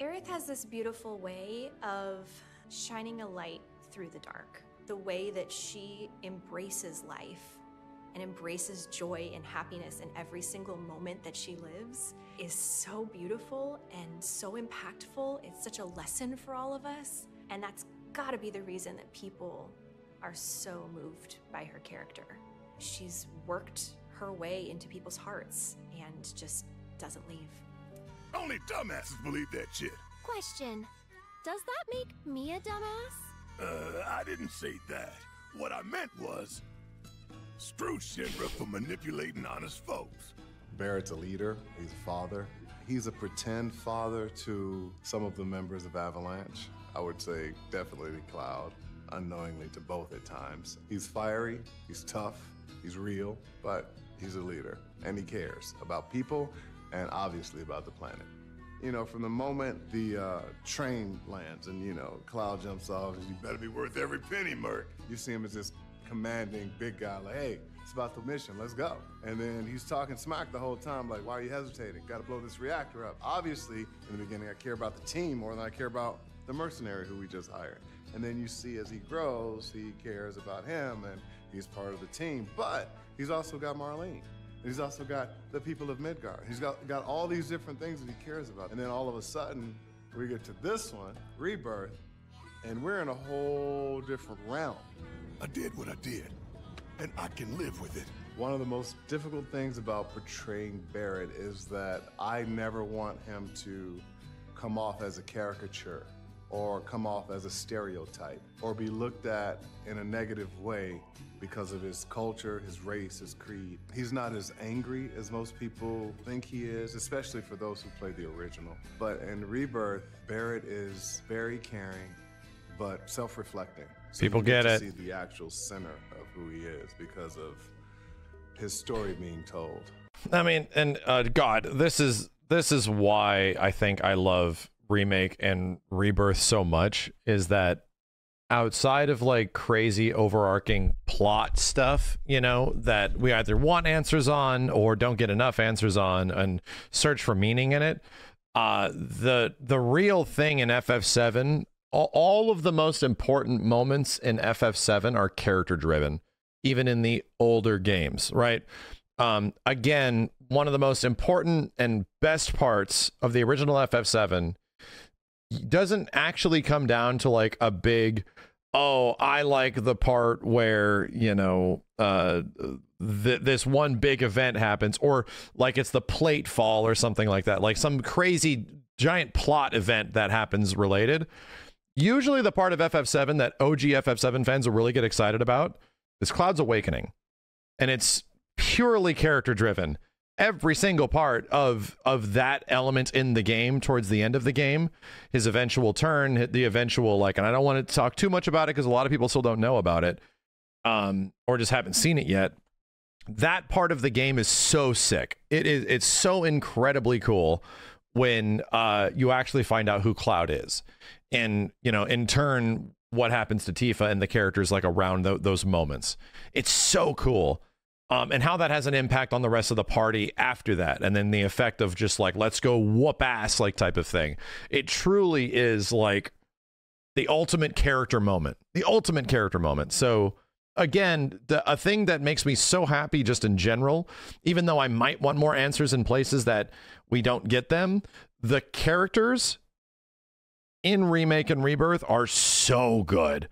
Aerith has this beautiful way of shining a light through the dark. The way that she embraces life and embraces joy and happiness in every single moment that she lives is so beautiful and so impactful. It's such a lesson for all of us. And that's gotta be the reason that people are so moved by her character. She's worked her way into people's hearts and just doesn't leave. Only dumbasses believe that shit. Question Does that make me a dumbass? Uh, I didn't say that. What I meant was, screw Shinra for manipulating honest folks. Barret's a leader, he's a father. He's a pretend father to some of the members of Avalanche. I would say definitely Cloud, unknowingly to both at times. He's fiery, he's tough, he's real, but he's a leader. And he cares about people and obviously about the planet. You know, from the moment the uh, train lands and, you know, Cloud jumps off, and you better be worth every penny, Merc. You see him as this commanding big guy, like, hey, it's about the mission, let's go. And then he's talking smack the whole time, like, why are you hesitating? Gotta blow this reactor up. Obviously, in the beginning, I care about the team more than I care about the mercenary who we just hired. And then you see as he grows, he cares about him and he's part of the team. But he's also got Marlene. He's also got the people of Midgard. He's got, got all these different things that he cares about. And then all of a sudden, we get to this one, Rebirth, and we're in a whole different realm. I did what I did, and I can live with it. One of the most difficult things about portraying Barret is that I never want him to come off as a caricature or come off as a stereotype or be looked at in a negative way because of his culture, his race, his creed. He's not as angry as most people think he is, especially for those who played the original. But in Rebirth, Barret is very caring, but self-reflecting. So People get to it. See the actual center of who he is because of his story being told. I mean, and uh, God, this is this is why I think I love remake and rebirth so much is that outside of like crazy overarching plot stuff, you know, that we either want answers on or don't get enough answers on and search for meaning in it. Uh, the the real thing in FF7, all, all of the most important moments in FF7 are character driven, even in the older games, right? Um, again, one of the most important and best parts of the original FF7 doesn't actually come down to like a big oh i like the part where you know uh th- this one big event happens or like it's the plate fall or something like that like some crazy giant plot event that happens related. Usually the part of ff7 that og ff7 fans will really get excited about is cloud's awakening. And it's purely character driven every single part of of that element in the game towards the end of the game. His eventual turn the eventual like and i don't want to talk too much about it because a lot of people still don't know about it um or just haven't seen it yet. That part of the game is so sick. It is it's so incredibly cool when uh you actually find out who cloud is. And you know in turn what happens to tifa and the characters like around th- those moments. It's so cool um, and how that has an impact on the rest of the party after that, and then the effect of just like let's go whoop ass like type of thing. It truly is like the ultimate character moment, the ultimate character moment. So again, the, a thing that makes me so happy just in general, even though I might want more answers in places that we don't get them, the characters in remake and rebirth are so good.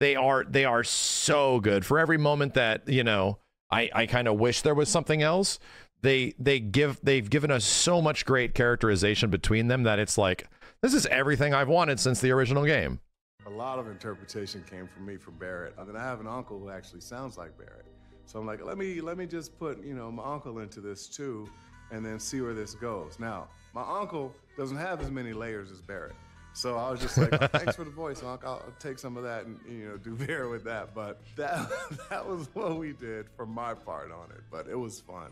They are they are so good. For every moment that you know I, I kind of wish there was something else. They they give they've given us so much great characterization between them that it's like this is everything I've wanted since the original game. A lot of interpretation came from me for Barret. I mean, I have an uncle who actually sounds like Barret. So I'm like, let me let me just put, you know, my uncle into this too and then see where this goes. Now, my uncle doesn't have as many layers as Barret. So I was just like, oh, thanks for the voice, Unc. I'll take some of that and you know do bear with that. But that that was what we did for my part on it. But it was fun.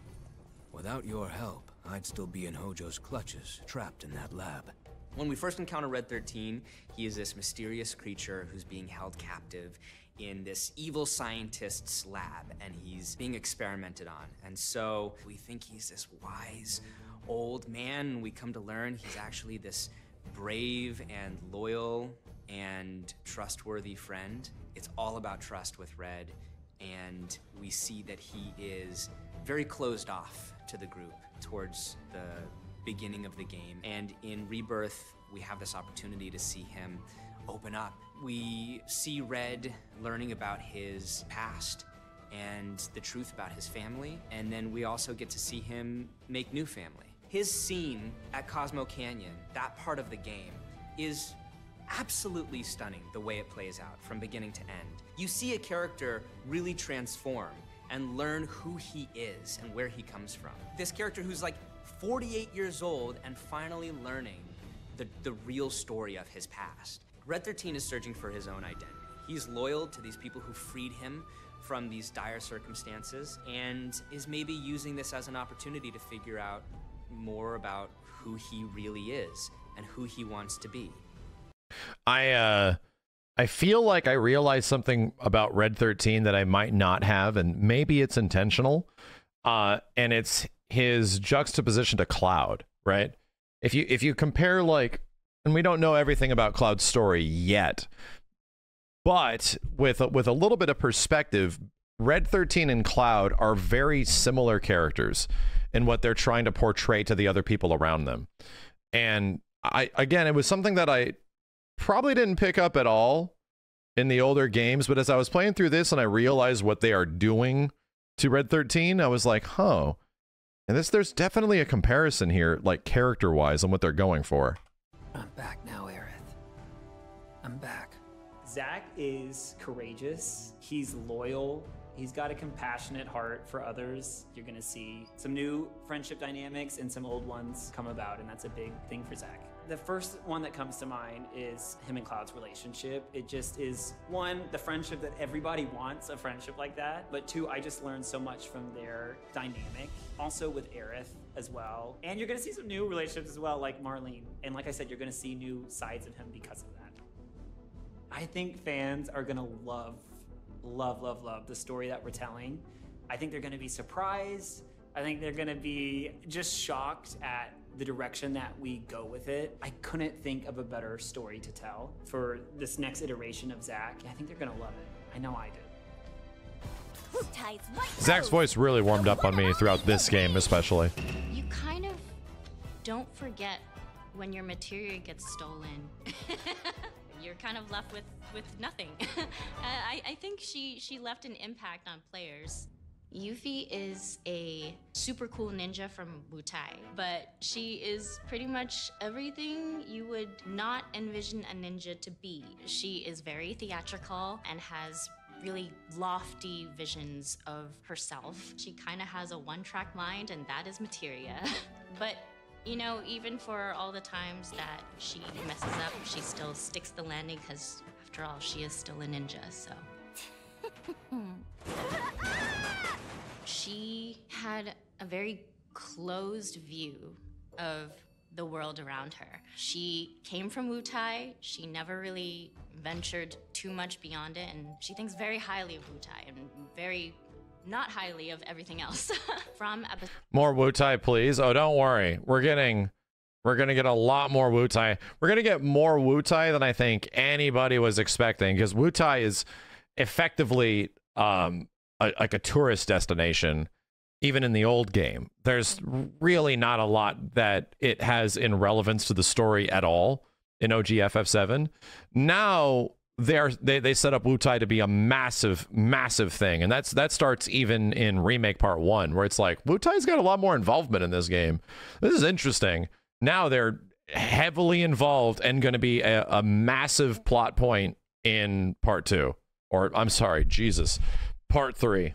Without your help, I'd still be in Hojo's clutches, trapped in that lab. When we first encounter Red 13, he is this mysterious creature who's being held captive in this evil scientist's lab, and he's being experimented on. And so we think he's this wise old man. We come to learn he's actually this brave and loyal and trustworthy friend. It's all about trust with Red, and we see that he is very closed off to the group towards the beginning of the game. And in Rebirth, we have this opportunity to see him open up. We see Red learning about his past and the truth about his family, and then we also get to see him make new family. His scene at Cosmo Canyon, that part of the game, is absolutely stunning the way it plays out from beginning to end. You see a character really transform and learn who he is and where he comes from. This character who's like 48 years old and finally learning the, the real story of his past. Red 13 is searching for his own identity. He's loyal to these people who freed him from these dire circumstances and is maybe using this as an opportunity to figure out more about who he really is and who he wants to be. I uh I feel like I realized something about Red 13 that I might not have and maybe it's intentional. Uh and it's his juxtaposition to Cloud, right? If you if you compare like and we don't know everything about Cloud's story yet, but with a, with a little bit of perspective, Red 13 and Cloud are very similar characters in what they're trying to portray to the other people around them. And I again, it was something that I probably didn't pick up at all in the older games, but as I was playing through this and I realized what they are doing to Red 13, I was like, "Huh." And this there's definitely a comparison here like character-wise on what they're going for. I'm back now, Aerith. I'm back. Zack is courageous. He's loyal. He's got a compassionate heart for others. You're to see some new friendship dynamics and some old ones come about, and that's a big thing for Zack. The first one that comes to mind is him and Cloud's relationship. It just is one, the friendship that everybody wants, a friendship like that. But two, I just learned so much from their dynamic. Also with Aerith as well. And you're to see some new relationships as well, like Marlene. And like I said, you're to see new sides of him because of that. I think fans are to love love, love, love the story that we're telling. I think they're going to be surprised. I think they're going to be just shocked at the direction that we go with it. I couldn't think of a better story to tell for this next iteration of Zack. I think they're going to love it. I know I did. Zack's voice really warmed up on me throughout this game, especially. You kind of don't forget when your material gets stolen. You're kind of left with with nothing. Uh, I, I think she she left an impact on players. Yuffie is a super cool ninja from Wutai, but she is pretty much everything you would not envision a ninja to be. She is very theatrical and has really lofty visions of herself. She kind of has a one track mind, and that is materia. but you know, even for all the times that she messes up, she still sticks the landing because, after all, she is still a ninja, so. she had a very closed view of the world around her. She came from Wutai. She never really ventured too much beyond it, and she thinks very highly of Wutai and very not highly of everything else. from episode More Wutai, please. Oh, don't worry. We're getting we're gonna get a lot more Wutai. We're gonna get more Wutai than I think anybody was expecting because Wutai is effectively um a, like a tourist destination even in the old game. There's really not a lot that it has in relevance to the story at all in OGFF7. Now they're, they they set up Wutai to be a massive, massive thing, and that's that starts even in remake part one, where it's like Wutai's got a lot more involvement in this game. This is interesting. Now they're heavily involved and going to be a, a massive plot point in part two, or I'm sorry, Jesus, part three.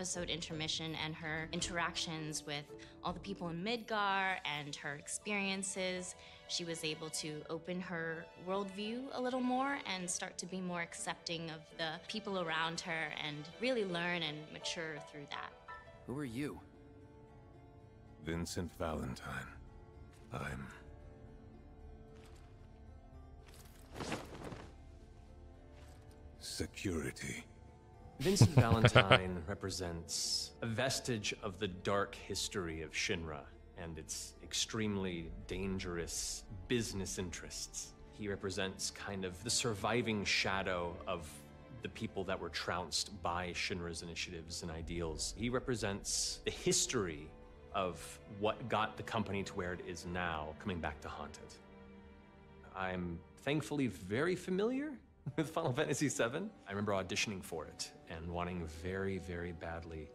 episode intermission and her interactions with all the people in Midgar and her experiences, she was able to open her worldview a little more and start to be more accepting of the people around her and really learn and mature through that. Who are you? Vincent Valentine. I'm. Security. Vincent Valentine represents a vestige of the dark history of Shinra and its extremely dangerous business interests. He represents kind of the surviving shadow of the people that were trounced by Shinra's initiatives and ideals. He represents the history of what got the company to where it is now, coming back to haunt it. I'm thankfully very familiar with Final Fantasy VII. I remember auditioning for it and wanting very, very badly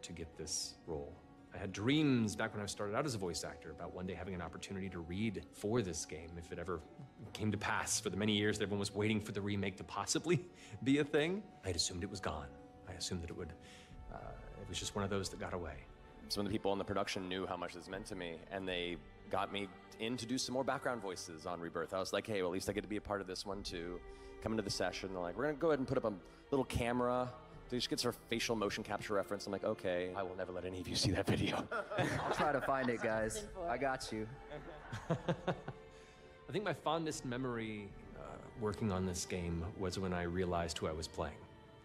to get this role. I had dreams back when I started out as a voice actor about one day having an opportunity to read for this game if it ever came to pass for the many years that everyone was waiting for the remake to possibly be a thing. I had assumed it was gone. I assumed that it would, uh, it was just one of those that got away. Some of the people in the production knew how much this meant to me, and they got me in to do some more background voices on Rebirth. I was like, hey, well, at least I get to be a part of this one too. Come into the session, they're like, we're gonna go ahead and put up a little camera. They just get her facial motion capture reference. I'm like, okay, I will never let any of you see that video. I'll try to find it, guys. I got you. I think my fondest memory uh, working on this game was when I realized who I was playing.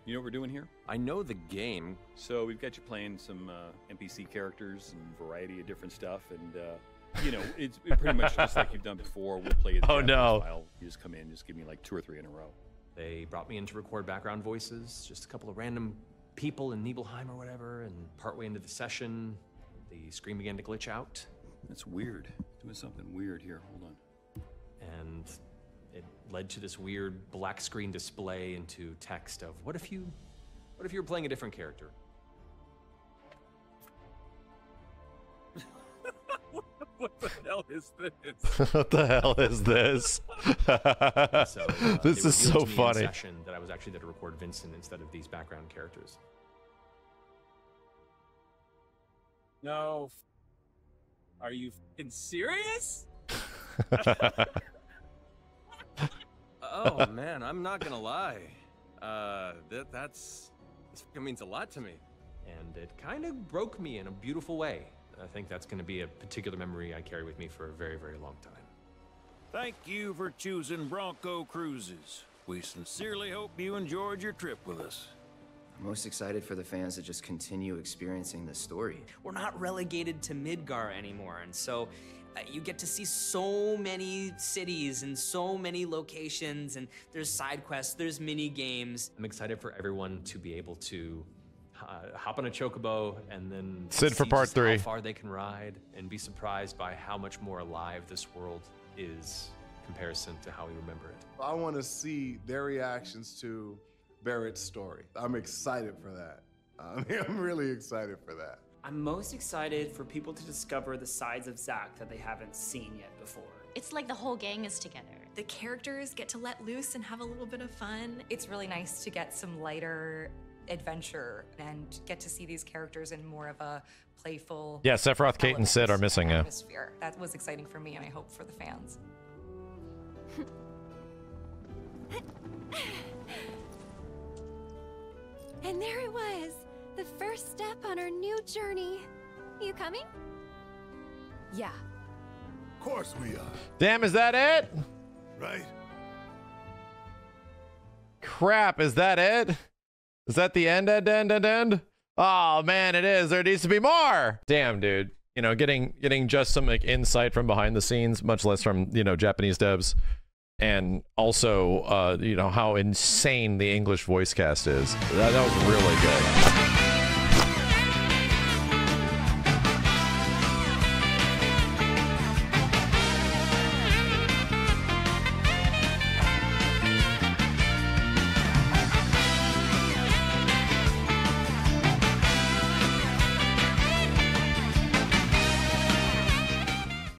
You know what we're doing here? I know the game. So we've got you playing some uh, NPC characters and variety of different stuff, and uh, you know it's pretty much just like you've done before. We'll play it. Oh, no. Style. You just come in, just give me like two or three in a row. They brought me in to record background voices, just a couple of random people in Nibelheim or whatever, and partway into the session, the screen began to glitch out. That's weird. Doing something weird here. Hold on. And it led to this weird black screen display into text of what if you what if you were playing a different character? What the hell is this? what the hell is this? So, uh, this they is so revealed to me in funny. session that I was actually there to record Vincent instead of these background characters. No. Are you fing serious? oh man, I'm not gonna lie. Uh, that that's this fucking means a lot to me. And it kind of broke me in a beautiful way. I think that's going to be a particular memory I carry with me for a very, very long time. Thank you for choosing Bronco Cruises. We sincerely hope you enjoyed your trip with us. I'm most excited for the fans to just continue experiencing the story. We're not relegated to Midgar anymore, and so uh, you get to see so many cities and so many locations, and there's side quests, there's mini games. I'm excited for everyone to be able to uh, hop on a chocobo and then Cid for see part just three. How far they can ride and be surprised by how much more alive this world is comparison to how we remember it. I want to see their reactions to Barret's story. I'm excited for that. I mean, I'm really excited for that. I'm most excited for people to discover the sides of Zack that they haven't seen yet before. It's like the whole gang is together. The characters get to let loose and have a little bit of fun. It's really nice to get some lighter adventure and get to see these characters in more of a playful Yeah, Sephiroth, Cait, and Cid are missing. Yeah. atmosphere. That was exciting for me, and I hope for the fans. And there it was, the first step on our new journey. You coming? Yeah. Of course we are, Damn, is that it? right? Crap, is that it? Is that the end, end, end, end, end? Oh man, it is. There needs to be more. Damn, dude. You know, getting getting just some like insight from behind the scenes, much less from you know Japanese devs, and also uh, you know how insane the English voice cast is. That, that was really good.